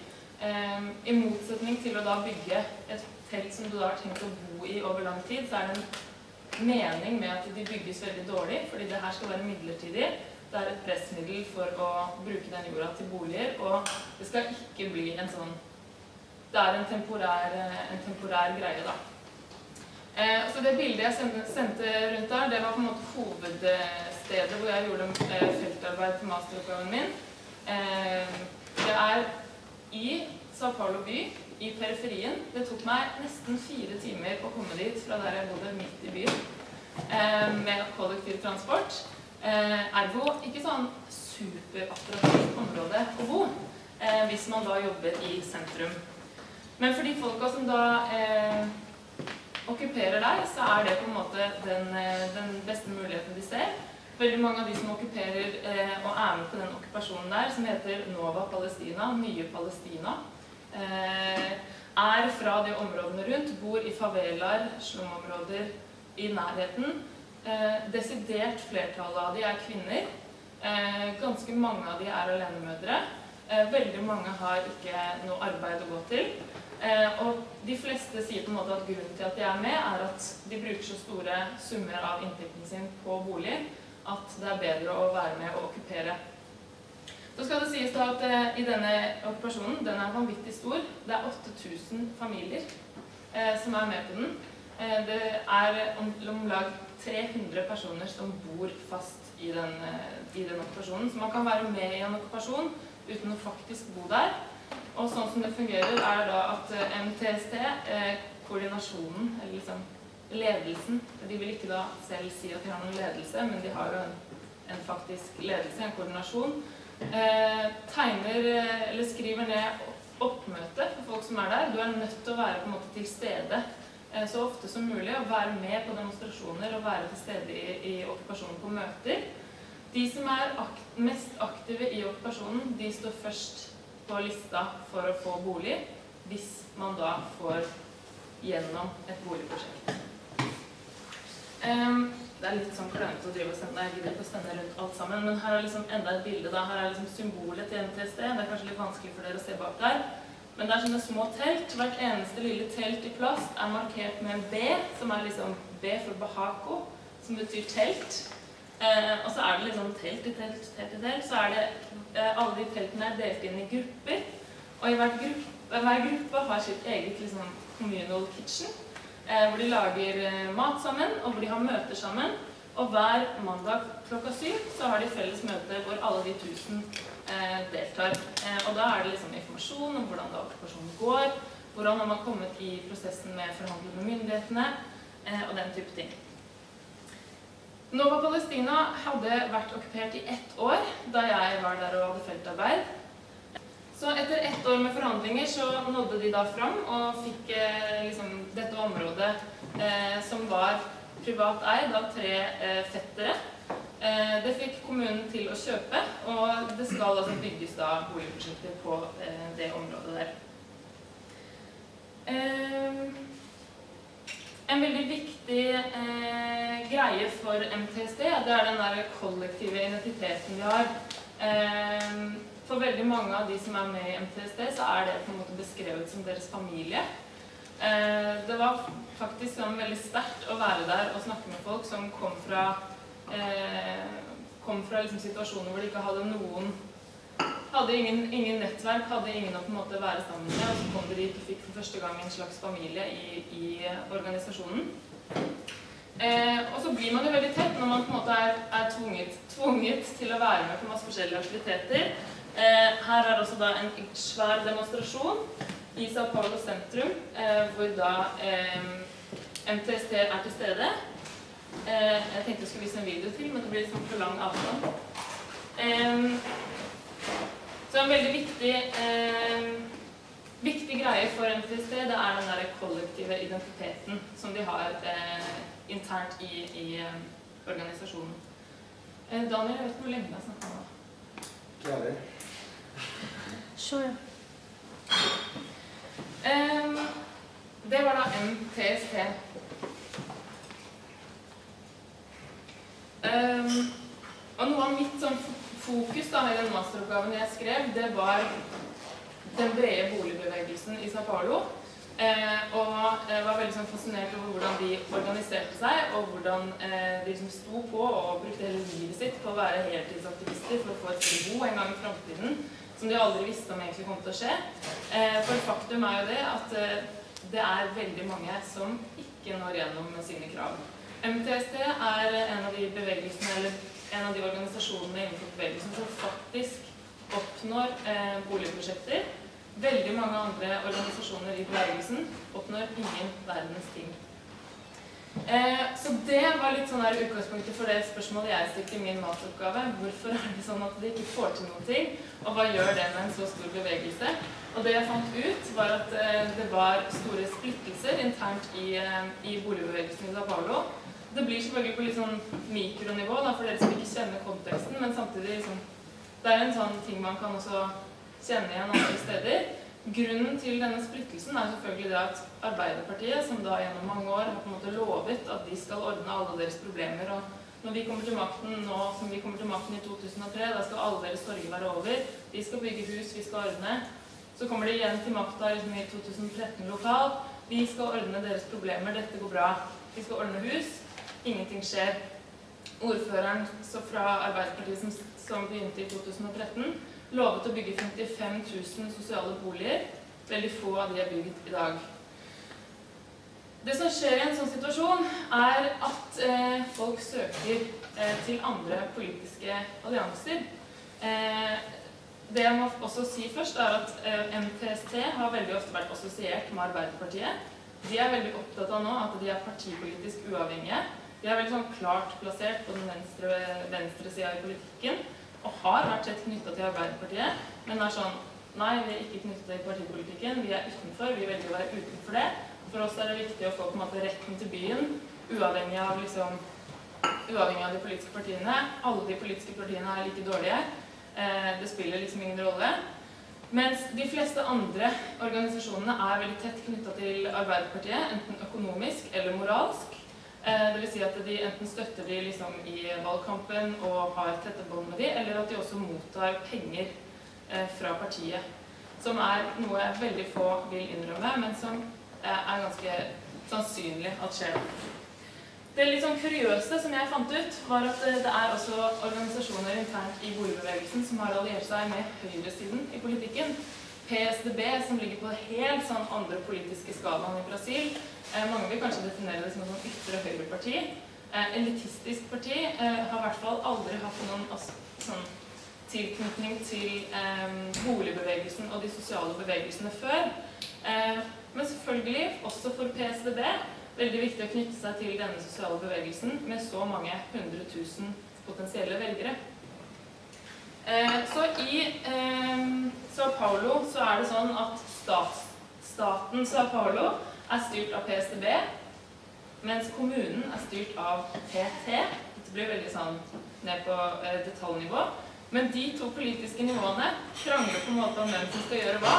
Eh, I motsetning til å da bygge et telt som du da har tenkt å bo i over lang tid, så er det en mening med at de bygges veldig dårlig, fordi det her skal være midlertidig. Det er et pressmiddel for å bruke den jorda til boliger, og det skal ikke bli en sånn Det er en temporær, en temporær greie, da. Eh, så det bildet jeg sendte, sendte rundt der, det var på en måte hovedstedet hvor jeg gjorde eh, feltarbeid på masteroppgaven min. Eh, det er i Sao Paulo by, i periferien. Det tok meg nesten fire timer å komme dit fra der jeg bodde midt i byen, eh, med kollektivtransport. transport, ergo ikke sånn superattraktivt område å bo hvis man da jobber i sentrum. Men for de folka som da okkuperer deg, så er det på en måte den, den beste muligheten de ser. Veldig mange av de som okkuperer eh, og er med på den okkupasjonen der, som heter Nova Palestina, Nye Palestina, eh, er fra de områdene rundt, bor i favelaer, slumområder i nærheten. Eh, desidert flertallet av de er kvinner. Eh, ganske mange av de er alenemødre. Eh, veldig mange har ikke noe arbeid å gå til. Eh, og de fleste sier på en måte at grunnen til at de er med, er at de bruker så store summer av inntekten sin på bolig at det er bedre å være med og okkupere. Så skal det sies da at eh, i denne okkupasjonen, den er vanvittig stor. Det er 8000 familier eh, som er med på den. Eh, det er om, om lag 300 personer som bor fast i den, eh, i den okkupasjonen. Så man kan være med i en okkupasjon uten å faktisk bo der. Og sånn som det fungerer, er da at eh, MTST, koordinasjonen, eller liksom ledelsen De vil ikke da selv si at de har noen ledelse, men de har jo en, en faktisk ledelse, en koordinasjon. Eh, tegner eh, eller skriver ned oppmøte for folk som er der. Du er nødt til å være på en måte til stede eh, så ofte som mulig. Og være med på demonstrasjoner og være til stede i, i okkupasjonen på møter. De som er akt, mest aktive i okkupasjonen, de står først på lista for å få bolig, hvis man da får gjennom et boligprosjekt. Ehm, det er litt sånn klønete å drive og sende, jeg gidder ikke sende rundt alt sammen, men her er liksom enda et bilde. da, Her er liksom symbolet til NTSD. Det er kanskje litt vanskelig for dere å se bak der. Men det er sånne små telt. Hvert eneste lille telt i plast er markert med en B, som er liksom B for Bahako, som betyr telt. Eh, og så er det liksom telt i telt, telt i telt. Så er det eh, Alle de teltene er delt inn i grupper. Og i hver gruppe, hver gruppe har sitt eget liksom, communal kitchen. Eh, hvor de lager eh, mat sammen, og hvor de har møter sammen. Og hver mandag klokka syv så har de felles møte hvor alle de tusen eh, deltar. Eh, og da er det liksom informasjon om hvordan da okkupasjonen går. Hvordan har man kommet i prosessen med forhandling med myndighetene eh, og den type ting. Nova Palestina hadde vært okkupert i ett år da jeg var der og hadde feltarbeid. Så etter ett år med forhandlinger så nådde de da fram og fikk eh, liksom, dette området eh, som var privat eid av tre eh, fettere. Eh, det fikk kommunen til å kjøpe, og det skal altså bygges da boligprosjekter på eh, det området der. Eh, en veldig viktig greie for MTSD, det er den der kollektive identiteten vi har. For veldig mange av de som er med i MTSD, så er det på en måte beskrevet som deres familie. Eh, det var faktisk sånn veldig sterkt å være der og snakke med folk som kom fra, eh, kom fra liksom situasjoner hvor de ikke hadde noen hadde ingen, ingen, nettverk, hadde ingen å på en måte være sammen med. Og så kom de dit og fikk for første gang en slags familie i, i organisasjonen. Eh, og så blir man jo veldig tett når man på en måte er, er tvunget, tvunget, til å være med på masse forskjellige aktiviteter. Eh, her er også da en svær demonstrasjon i Sao Paulo sentrum, eh, hvor da eh, MTST er til stede. Eh, jeg tenkte jeg skulle vise en video til, men det blir liksom for lang avstand. Så en veldig viktig, viktig greie for MTST, det er den der kollektive identiteten som de har eh, internt i, i organisasjonen. Daniel, jeg vet hvor lenge jeg har snakka nå.
Klarer.
Sure. Um, det var da MTST. Um, og noe av mitt sånn fokus da, i den masteroppgaven jeg skrev, det var den brede boligbevegelsen i Sao Paulo. Eh, og jeg var veldig sånn, fascinert over hvordan de organiserte seg, og hvordan eh, de liksom sto på og brukte hele livet sitt på å være heltidsaktivister for å få et sted bo en gang i framtiden, som de aldri visste om egentlig kom til å skje. Eh, for faktum er jo det at eh, det er veldig mange som ikke når gjennom med sine krav. MTST er en av de bevegelsene, eller en av de organisasjonene innenfor bevegelsen som faktisk oppnår eh, boligprosjekter. Veldig mange andre organisasjoner i bevegelsen oppnår ingen verdens ting. Eh, så det var litt sånn her utgangspunktet for det spørsmålet jeg stilte i min masteroppgave. Hvorfor er det sånn at de ikke får til noen ting? Og hva gjør det med en så stor bevegelse? Og det jeg fant ut, var at eh, det var store splittelser internt i, eh, i boligbevegelsen i Sao Paulo. Det blir selvfølgelig på litt sånn mikronivå da, for dere som ikke kjenner konteksten, men samtidig liksom, Det er en sånn ting man kan også kjenne igjen andre steder. Grunnen til denne splittelsen er selvfølgelig det at Arbeiderpartiet, som da gjennom mange år har på en måte lovet at de skal ordne alle deres problemer, og når vi kommer til makten nå, som vi kommer til makten i 2003, da skal alle deres sorger være over, de skal bygge hus, vi skal ordne. Så kommer de igjen til makta liksom i 2013 lokalt. Vi skal ordne deres problemer, dette går bra. Vi skal ordne hus. Ingenting skjer. Ordføreren fra Arbeiderpartiet som, som begynte i 2013, lovet å bygge 55 000 sosiale boliger. Veldig få av de er bygd i dag. Det som skjer i en sånn situasjon, er at eh, folk søker eh, til andre politiske allianser. Eh, det jeg må også si først, er at eh, MTST har veldig ofte vært assosiert med Arbeiderpartiet. De er veldig opptatt av nå at de er partipolitisk uavhengige. De er veldig sånn klart plassert på den venstre, venstre sida i politikken og har vært tett knytta til Arbeiderpartiet, men er sånn Nei, vi er ikke knyttet til partipolitikken. Vi er utenfor. Vi velger å være utenfor det. For oss er det viktig å få på en måte retten til byen, uavhengig av, liksom, uavhengig av de politiske partiene. Alle de politiske partiene er like dårlige. Eh, det spiller liksom ingen rolle. Mens de fleste andre organisasjonene er veldig tett knytta til Arbeiderpartiet, enten økonomisk eller moralsk. Eh, det vil si at de enten støtter de liksom i valgkampen og har tette bånd med de, eller at de også mottar penger eh, fra partiet. Som er noe veldig få vil innrømme, men som eh, er ganske sannsynlig at skjer. Det litt sånn kuriøse som jeg fant ut, var at det er også organisasjoner internt i boligbevegelsen som har alliert seg med høyresiden i politikken. PSDB, som ligger på helt sånn andre politiske skalaen i Brasil, mange vil kanskje definere det som et ytre høyreparti. Eh, elitistisk parti eh, har i hvert fall aldri hatt noen sånn, tilknytning til eh, boligbevegelsen og de sosiale bevegelsene før. Eh, men selvfølgelig også for PSDB veldig viktig å knytte seg til denne sosiale bevegelsen med så mange hundre tusen potensielle velgere. Eh, så i eh, Sao Paulo så er det sånn at staten Sao Paulo er styrt av PSTB, mens kommunen er styrt av PT. Dette blir veldig sånn ned på eh, detaljnivå. Men de to politiske nivåene krangler på en måte om hvem som skal gjøre hva.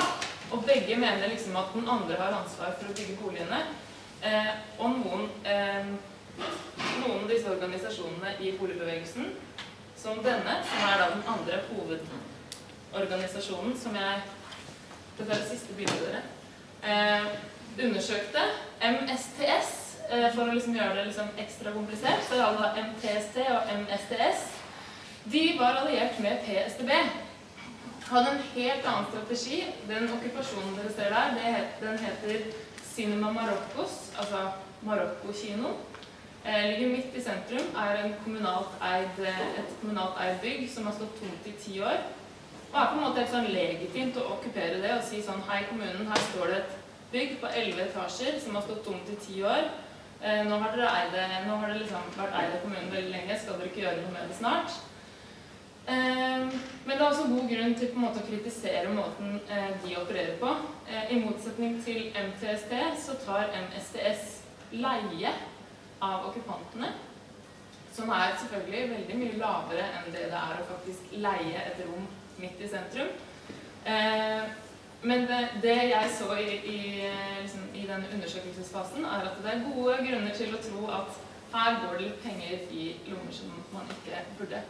Og begge mener liksom at den andre har ansvar for å bygge boligene. Eh, og noen, eh, noen av disse organisasjonene i boligbevegelsen, som denne, som er da den andre hovedorganisasjonen som jeg Dette er det siste bildet dere. Eh, undersøkte MSTS, eh, for å liksom gjøre det liksom ekstra komplisert, så er altså MTST og MSTS. De var alliert med PSDB. Hadde en helt annen strategi. Den okkupasjonen dere ser der, den heter Cinema Maroccos, altså Marokko-kino. Eh, ligger midt i sentrum, er kommunalt eid, eh, et kommunalt eid bygg som har stått tomt i ti år. Og er på en måte helt sånn legitimt å okkupere det og si sånn Hei, kommunen, her står det et bygg på elleve etasjer som har stått tomt i ti år. Eh, nå har dere eid det, nå har det liksom vært eid av kommunen veldig lenge, skal dere ikke gjøre noe med det snart? Eh, men det er også god grunn til måte å kritisere måten eh, de opererer på. I motsetning til MTST så tar MSTS leie av okkupantene, som er selvfølgelig veldig mye lavere enn det det er å faktisk leie et rom midt i sentrum. Men det, det jeg så i, i, liksom, i denne undersøkelsesfasen, er at det er gode grunner til å tro at her går det litt penger i lommer som man ikke burde.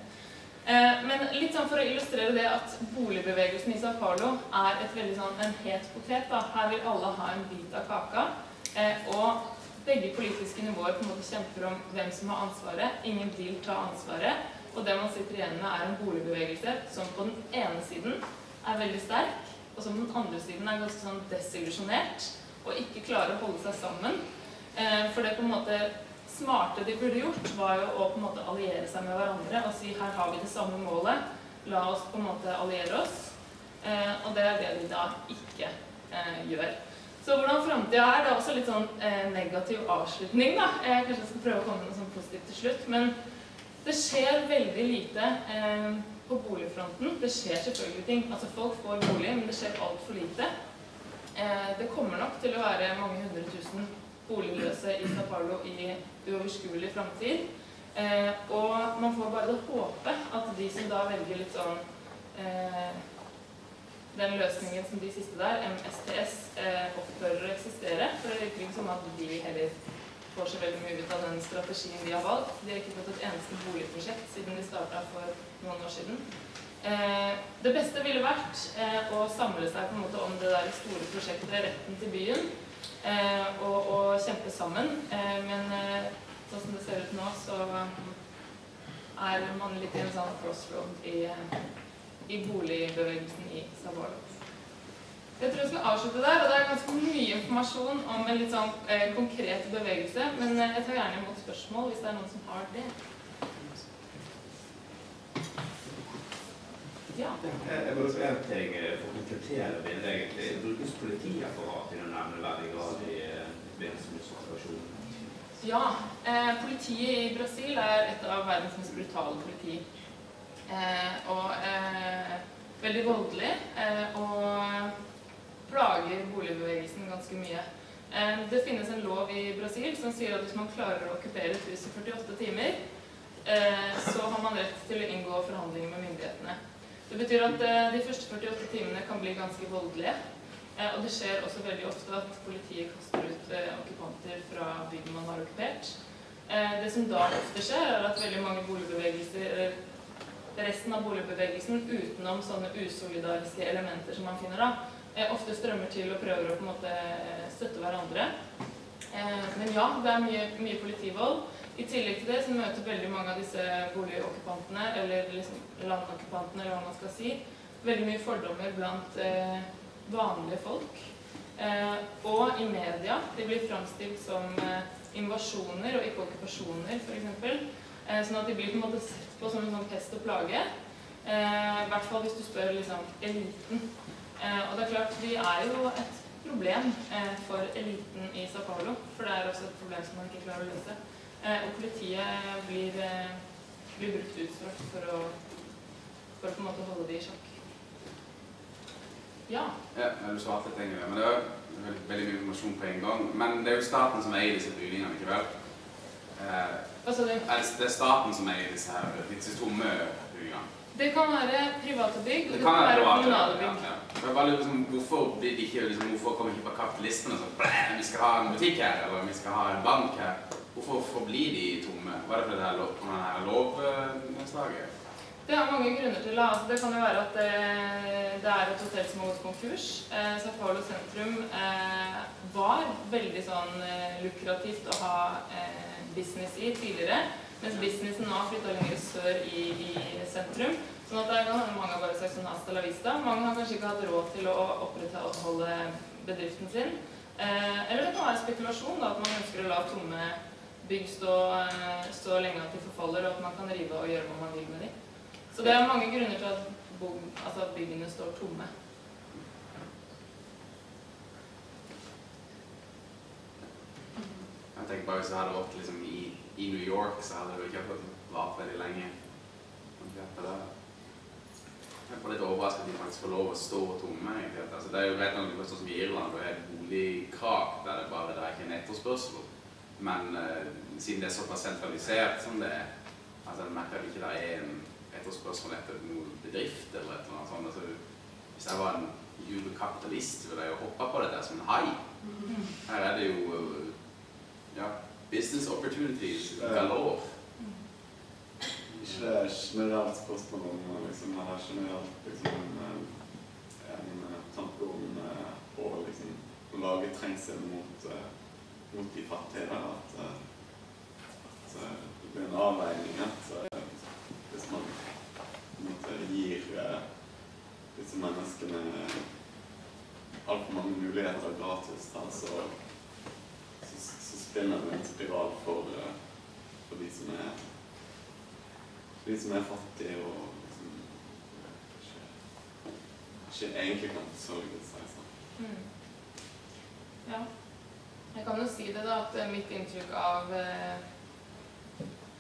Eh, men litt sånn for å illustrere det at boligbevegelsen i Sao Paulo er et veldig sånn, en het potet. Da. Her vil alle ha en bit av kaka. Eh, og begge politiske nivåer på en måte kjemper om hvem som har ansvaret. Ingen vil ta ansvaret. Og det man sitter igjen med, er en boligbevegelse som på den ene siden er veldig sterk, og som den andre siden er ganske sånn desillusjonert og ikke klarer å holde seg sammen. Eh, for det på en måte smarte de burde gjort, var jo å på en måte alliere seg med hverandre og si her har vi det samme målet, la oss på en måte alliere oss. Eh, og det er det de da ikke eh, gjør. Så hvordan framtida er, det er også litt sånn negativ avslutning, da. Jeg kanskje jeg skal prøve å komme med noe sånn positivt til slutt. Men det skjer veldig lite på boligfronten. Det skjer selvfølgelig ting. Altså folk får bolig, men det skjer altfor lite. Eh, det kommer nok til å være mange hundre tusen boligløse i Sao Paulo i uoverskuelig framtid. Eh, og man får bare håpe at de som da velger litt sånn eh, den løsningen som de siste der, MSTS, eh, opphører å eksistere. For det virker ikke som at de heller får så veldig mye ut av den strategien de har valgt. De har ikke fått et eneste boligprosjekt siden de starta for noen år siden. Eh, det beste ville vært eh, å samle seg på en måte om det der store prosjektet Retten til byen, eh, og, og, kjempe sammen. Men sånn som det ser ut nå, så er man litt i en sånn crossroad i, i boligbevegelsen i Sabolo. Jeg tror jeg skal avslutte der, og det er ganske mye informasjon om en litt sånn eh, konkret bevegelse, men eh, jeg tar gjerne imot spørsmål hvis det er noen som har det. Ja.
Jeg bare ting for å komplettere bildet, egentlig. Brukes politiapparat i noen nevneverdig grad i forbindelse med situasjonen?
Ja. Eh, politiet i Brasil er et av verdens mest brutale politi. Eh, og eh, veldig voldelig. Eh, og plager boligbevegelsen ganske mye. Eh, det finnes en lov i Brasil som sier at hvis man klarer å okkupere et hus i 48 timer, eh, så har man rett til å inngå forhandlinger med myndighetene. Det betyr at de første 48 timene kan bli ganske voldelige. Og det skjer også veldig ofte at politiet kaster ut okkupanter fra bygden man har okkupert. Det som da ofte skjer, er at veldig mange boligbevegelser, eller resten av boligbevegelsen utenom sånne usolidariske elementer som man finner da, ofte strømmer til og prøver å på en måte støtte hverandre. Men ja, det er mye, mye politivold. I tillegg til det så møter veldig mange av disse boligokkupantene, eller liksom landokkupantene, eller hva man skal si, veldig mye fordommer blant eh, vanlige folk. Eh, og i media. De blir framstilt som eh, invasjoner og ikke okkupasjoner, f.eks. Eh, sånn at de blir på en måte sett på som en sånn pest og plage. I hvert fall hvis du spør liksom eliten. Og det er klart, vi er jo et problem eh, for eliten i Sao Paulo, for det er også et problem som man ikke klarer å løse. Eh, og politiet blir, eh, blir brukt utstrakt for å, for å på en måte holde de i sjakk. Ja.
Ja, du svarte litt egentlig, men det er veldig, veldig mye informasjon på en gang. Men det er jo staten som eier disse bygningene, ikke vel? Eh,
Hva sa du?
det er staten som eier disse her, disse tomme bygningene?
Det kan være private bygg, og
Det
det
kan være
kommunale bygg.
ja. Så jeg bare lurer liksom, hvorfor blir de ikke, liksom, hvorfor kommer ikke bare kapitalistene sånn «Blæ, Vi skal ha en butikk her, eller vi skal ha en bank her. Hvorfor forblir de tomme? Var det fordi det er lov, her lovnedslaget?
Det har mange grunner til. det. Altså, det kan jo være at det, det er et hotell som har gått konkurs. Eh, Sao Paulo sentrum eh, var veldig sånn eh, lukrativt å ha eh, business i tidligere, mens businessen nå har flytta lenger sør i, i sentrum. Sånn at det kan hende mange har bare sagt sånn hasta la vista. Mange har kanskje ikke hatt råd til å opprettholde bedriften sin. Eh, eller det kan være spekulasjon, da, at man ønsker å la tomme bygg stå, eh, stå lenge at de forfaller, og at man kan rive og gjøre hva man vil med dem. Så det er mange grunner til at, altså at byggene står tomme.
Jeg tenker bare Hvis jeg hadde vært liksom, i, i New York, så hadde ikke har ikke vart veldig lenge. Det er det. Jeg er litt overrasket at de faktisk får lov å stå tomme. Altså, det er jo rett nok sånn som i Irland, det er et boligkrak der det bare det er ikke en etterspørsel. Men uh, siden det er såpass sentralisert som det er, altså jeg merker at ikke det er en etterspørsel etter noen bedrift eller et eller annet sånt. Altså, hvis jeg var en jubelkapitalist, ville jeg jo hoppa på dette som en hai. Her er det jo uh, ja, business opportunities galore.
Ikke generelt spørsmål om eh, liksom, her generelt liksom, en, eh, en eh, tanke om å liksom, lage trengsel mot, mot de fattige. At, at det blir en avveining. At hvis man måte, gir disse menneskene altfor mange muligheter gratis, da, så, det en spiral for, eh, for de som er de som er fattige og liksom, ikke, ikke egentlig kan forsørge seg selv.
Mm. Ja. Jeg kan jo si det, da, at eh, mitt inntrykk av, eh,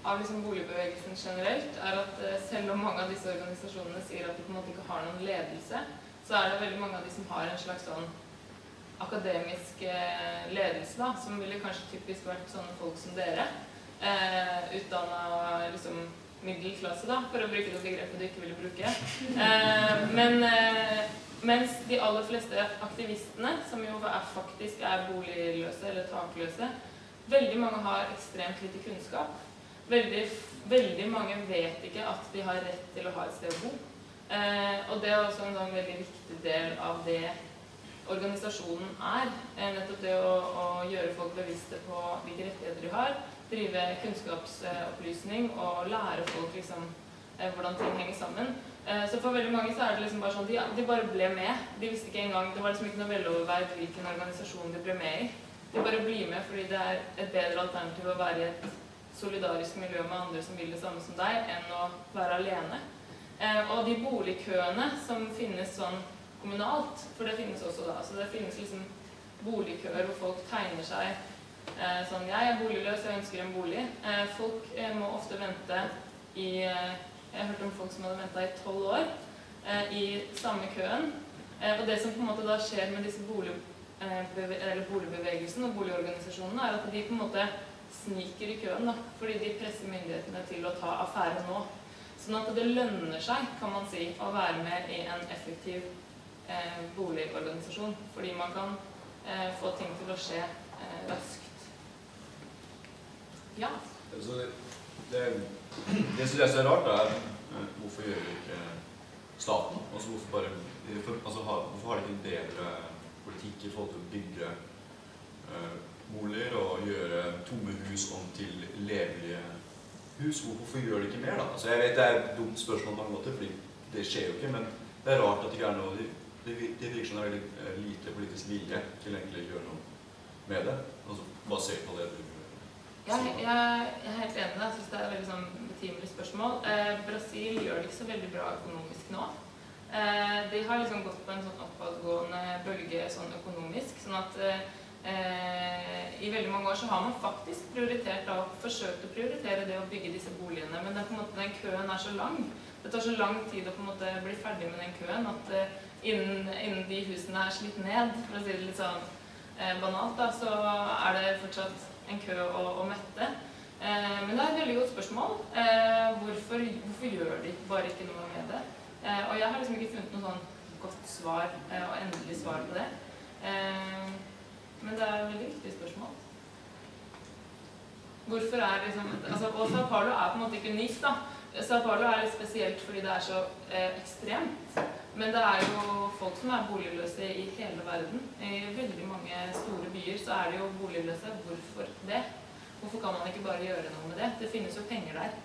av liksom boligbevegelsen generelt er at selv om mange av disse organisasjonene sier at de på en måte ikke har noen ledelse, så er det veldig mange av de som har en slags sånn akademisk eh, ledelse, da, som ville kanskje typisk vært sånne folk som dere. Eh, Utdanna liksom middelklasse, da, for å bruke det begrepet du ikke ville bruke. Eh, men eh, mens de aller fleste aktivistene, som jo er, faktisk er boligløse eller takløse, veldig mange har ekstremt lite kunnskap. Veldig, veldig mange vet ikke at de har rett til å ha et sted å bo. Eh, og det er også en sånn veldig viktig del av det organisasjonen er. Eh, nettopp det å, å gjøre folk bevisste på hvilke rettigheter de har. Drive kunnskapsopplysning og lære folk liksom, eh, hvordan ting henger sammen. Eh, Så for veldig mange så er det liksom bare sånn de, de bare ble med. De visste ikke engang Det var liksom ikke noe veloverveid hvilken organisasjon de ble med i. De bare blir med fordi det er et bedre alternativ å være i et solidarisk miljø med andre som vil det samme som deg, enn å være alene. Eh, og de boligkøene som finnes sånn kommunalt, for det finnes også da, så det finnes liksom boligkøer hvor folk tegner seg eh, sånn Jeg er boligløs, jeg ønsker en bolig. Eh, folk eh, må ofte vente i Jeg hørt om folk som hadde venta i tolv år i samme køen. Og det som på en måte da skjer med disse bolig, boligbevegelsen og boligorganisasjonene, er at de på en måte sniker i køen, da, fordi de presser myndighetene til å ta affære nå. Sånn at det lønner seg, kan man si, å være med i en effektiv eh, boligorganisasjon. Fordi man kan eh, få ting til å skje eh, raskt. Ja.
Altså, det, det, det som jeg synes er rart, er eh, hvorfor gjør det ikke staten? Altså hvorfor, bare, for, altså, har, hvorfor har de ikke en bedre politikk i forhold til å bygge eh, boliger og gjøre tomme hus om til levelige hus? Hvorfor gjør de ikke mer, da? Altså, jeg vet det er et dumt spørsmål på mange måter, fordi det skjer jo ikke, men det er rart at det ikke er noe Det, det virker som det er veldig eh, lite politisk vilje til egentlig å gjøre noe med det. Altså, basert på det du
Jeg, jeg, jeg er helt enig. Jeg syns det er et veldig sånn betimelig spørsmål. Eh, Brasil gjør det ikke så veldig bra økonomisk nå. Eh, de har liksom gått på en sånn oppadgående bølge sånn økonomisk. Sånn at eh, i veldig mange år så har man faktisk prioritert da, forsøkt å prioritere det å bygge disse boligene, men det er på en måte, den køen er så lang. Det tar så lang tid å på en måte bli ferdig med den køen at eh, innen, innen de husene er slitt ned, for å si det litt sånn eh, banalt, da, så er det fortsatt en kø å, å mette. Eh, men det er et veldig godt spørsmål. Eh, hvorfor, hvorfor gjør de bare ikke noe med det? Eh, og jeg har liksom ikke funnet noe sånn godt svar eh, og endelig svar på det. Eh, men det er et veldig viktig spørsmål. Hvorfor er liksom altså, Og Sao Paulo er på en måte ikke unikt, da. Sao Paulo er litt spesielt fordi det er så ekstremt. Men det er jo folk som er boligløse i hele verden. I veldig mange store byer så er det jo boligløse. Hvorfor det? Hvorfor kan man ikke bare gjøre noe med det? Det finnes jo penger der.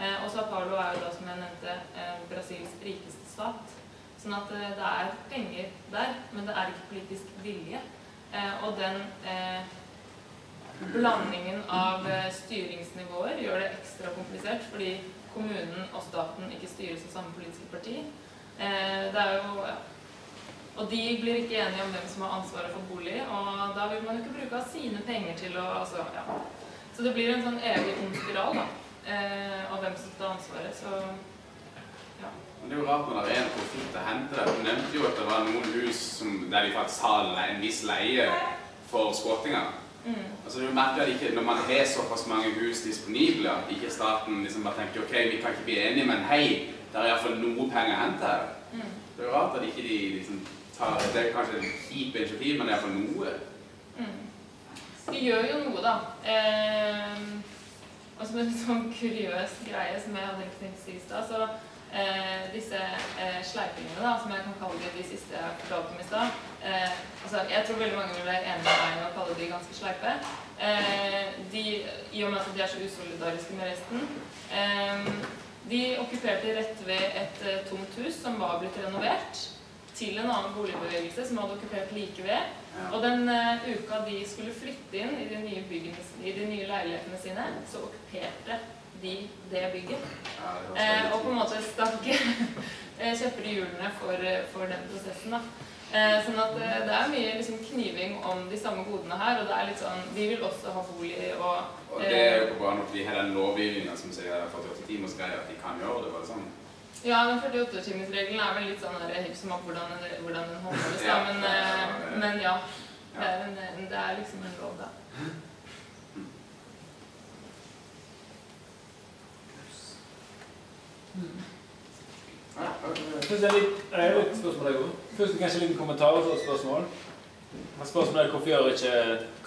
Eh, og Sao Paulo er jo da, som jeg nevnte, eh, Brasils rikeste stat. Sånn at eh, det er penger der, men det er ikke politisk vilje. Og den blandingen av styringsnivåer gjør det ekstra komplisert, fordi kommunen og staten ikke styres av samme politiske parti. Eh, det er jo, ja. Og de blir ikke enige om hvem som har ansvaret for bolig, og da vil man jo ikke bruke av sine penger til å altså, ja. Så det blir en sånn evig ond spiral, da. Eh, av hvem som tar ansvaret. Så ja.
Men det er jo rart når det er en profitt å hente der. Du nevnte jo at det var noen hus som, der de faktisk har en viss leie for Skåtinga.
Mm.
Altså du merker at ikke, når man har såpass mange hus disponible, at ikke staten liksom bare tenker ok, vi kan ikke bli enige, men hei, det er iallfall noe penger å hente her.
Mm.
Det er jo rart at ikke de liksom tar Det er kanskje et kjipt initiativ, men det er iallfall noe.
Mm. De gjør jo noe, da. Eh, og som en sånn kuriøs greie som jeg hadde tenkt å i stad, så eh, disse eh, sleipingene, da, som jeg kan kalle de de siste jeg fortalte om i stad eh, altså, Jeg tror veldig mange vil være enig med meg i å kalle de ganske sleipe. Eh, de, I og med at de er så usolidariske med resten. De okkuperte rett ved et eh, tomt hus som var blitt renovert til en annen boligbevegelse som hadde okkupert like ved. Og den eh, uka de skulle flytte inn i de nye, byggene, i de nye leilighetene sine, så okkuperte de det bygget. Eh, og på en måte stakk (laughs) kjepper i hjulene for, for den prosessen. da. Eh, sånn at eh, det er mye liksom, kniving om de samme godene her. Og det er litt sånn De vil også ha bolig og
Og det er jo på grunn av at de har den lovgivninga som sier 48 timers greie, at de kan gjøre det. bare sånn.
Ja, den 48-timersregelen er vel litt sånn hipp som opp hvordan, hvordan den håndheves, da.
Ja,
Men,
ja,
eh, men ja.
Ja.
Det er, en, det er liksom en lov, da.
Først er litt, er litt spørsmål også. Først kanskje en liten kommentar og så et spørsmål. Spørsmålet er hvorfor gjør ikke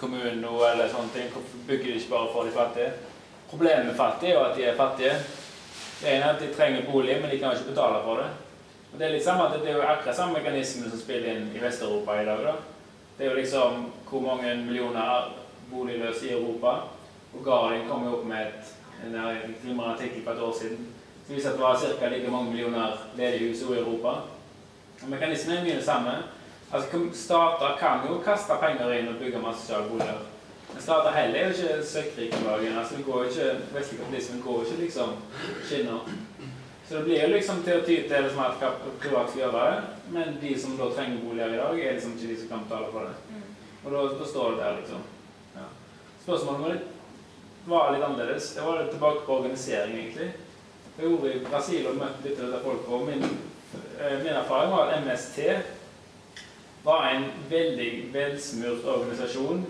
kommunen noe eller sånne ting? Hvorfor bygger de ikke bare for de fattige? Problemet med fattige er jo at de er fattige. Det ene er at de trenger bolig, men de kan ikke betale for det. Og det er litt samme at det er jo akkurat samme mekanisme som spiller inn i Vest-Europa i dag. da. Det er jo liksom hvor mange millioner er boligløse i Europa. Og Garin kom jo opp med et, en glimrende artikkel for et år siden som viser at det var ca. like mange millioner ledige hus i Europa. Og Mekanismen er mye det samme. Altså, Stater kan jo kaste penger inn og bygge masse sosiale boliger. Men stater heller er jo ikke søkkrike om dagen. Altså, det går ikke, Vestlig kapitalisme går ikke liksom skinner. Så det blir jo liksom til å ty til liksom at privat skal gjøre det, men de som da trenger boliger i dag, er liksom ikke de som kan betale for det. Og da, da står det der, liksom. Ja. Spørsmålet var litt annerledes. Jeg var litt tilbake på organisering, egentlig. Jeg gjorde i Brasil og møtte litt av dette folk på. Min, eh, min erfaring var at MST var en veldig velsmurt organisasjon,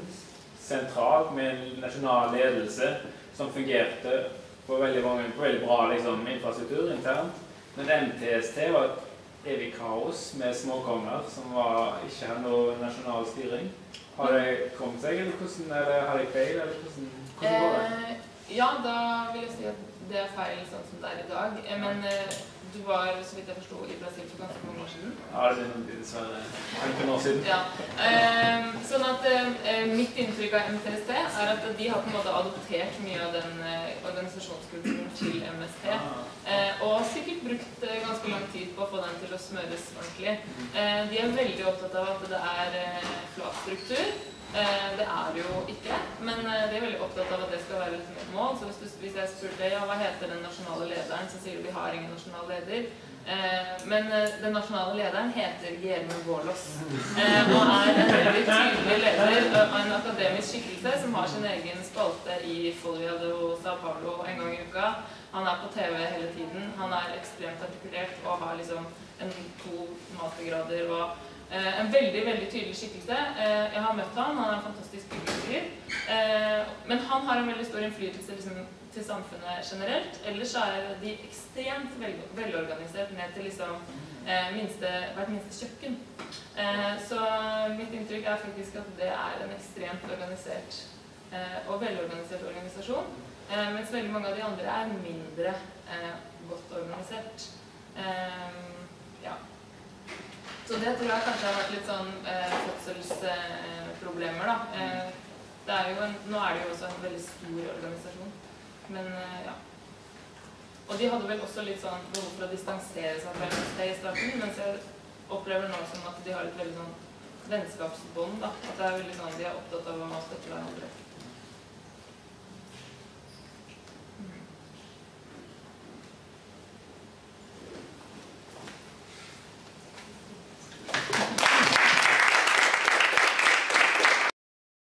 sentralt med en nasjonal ledelse som fungerte på veldig, mange, på veldig bra liksom, infrastruktur internt. Men MTST var et evig kaos med småkonger som var, ikke hadde noe nasjonal styring. Har det kommet seg, eller hvordan, eller har de feil, eller hvordan, hvordan går det?
Eh, ja, da vil jeg si at det er feil sånn som det er i dag. Eh, men eh, du var, så vidt jeg forsto, i Brasil for ganske mange år siden.
Ja, det er dessverre 15 år siden.
Ja. Eh, sånn at eh, mitt inntrykk av MTST er at de har på en måte adoptert mye av den organisasjonskulturen til MST. Eh, og sikkert brukt ganske lang tid på å få den til å smøres ordentlig. Eh, de er veldig opptatt av at det er flat struktur. Eh, det er jo ikke, men vi er veldig opptatt av at det skal være et mål. Så hvis, jeg spurte ja, hva heter den nasjonale lederen, så sier du vi har ingen nasjonal leder. Eh, men eh, den nasjonale lederen heter Guillermo Vålås. eh, og er en veldig tydelig leder av en akademisk skikkelse som har sin egen spalte i Folia de Sao Paulo en gang i uka. Han er på TV hele tiden. Han er ekstremt artikulert og har liksom en to mastergrader eh, en veldig veldig tydelig skikkelse. Eh, jeg har møtt han, han er en fantastisk fyr. Eh, men han har en veldig stor innflytelse liksom, til samfunnet generelt. Ellers er de ekstremt vel, velorganisert ned til liksom, eh, minste, hvert minste kjøkken. Eh, så mitt inntrykk er faktisk at det er en ekstremt organisert eh, og velorganisert organisasjon. Eh, mens veldig mange av de andre er mindre eh, godt organisert. Eh. Så det tror jeg kanskje har vært litt sånn eh, fødselsproblemer, da. Eh, det er en, nå er det jo også en veldig stor organisasjon. Men eh, ja. Og de hadde vel også litt sånn behov for å distansere seg fra MST i starten, mens jeg opplever nå som at de har et veldig sånn vennskapsbånd. da. At det er veldig sånn, de er opptatt av å støtte hverandre.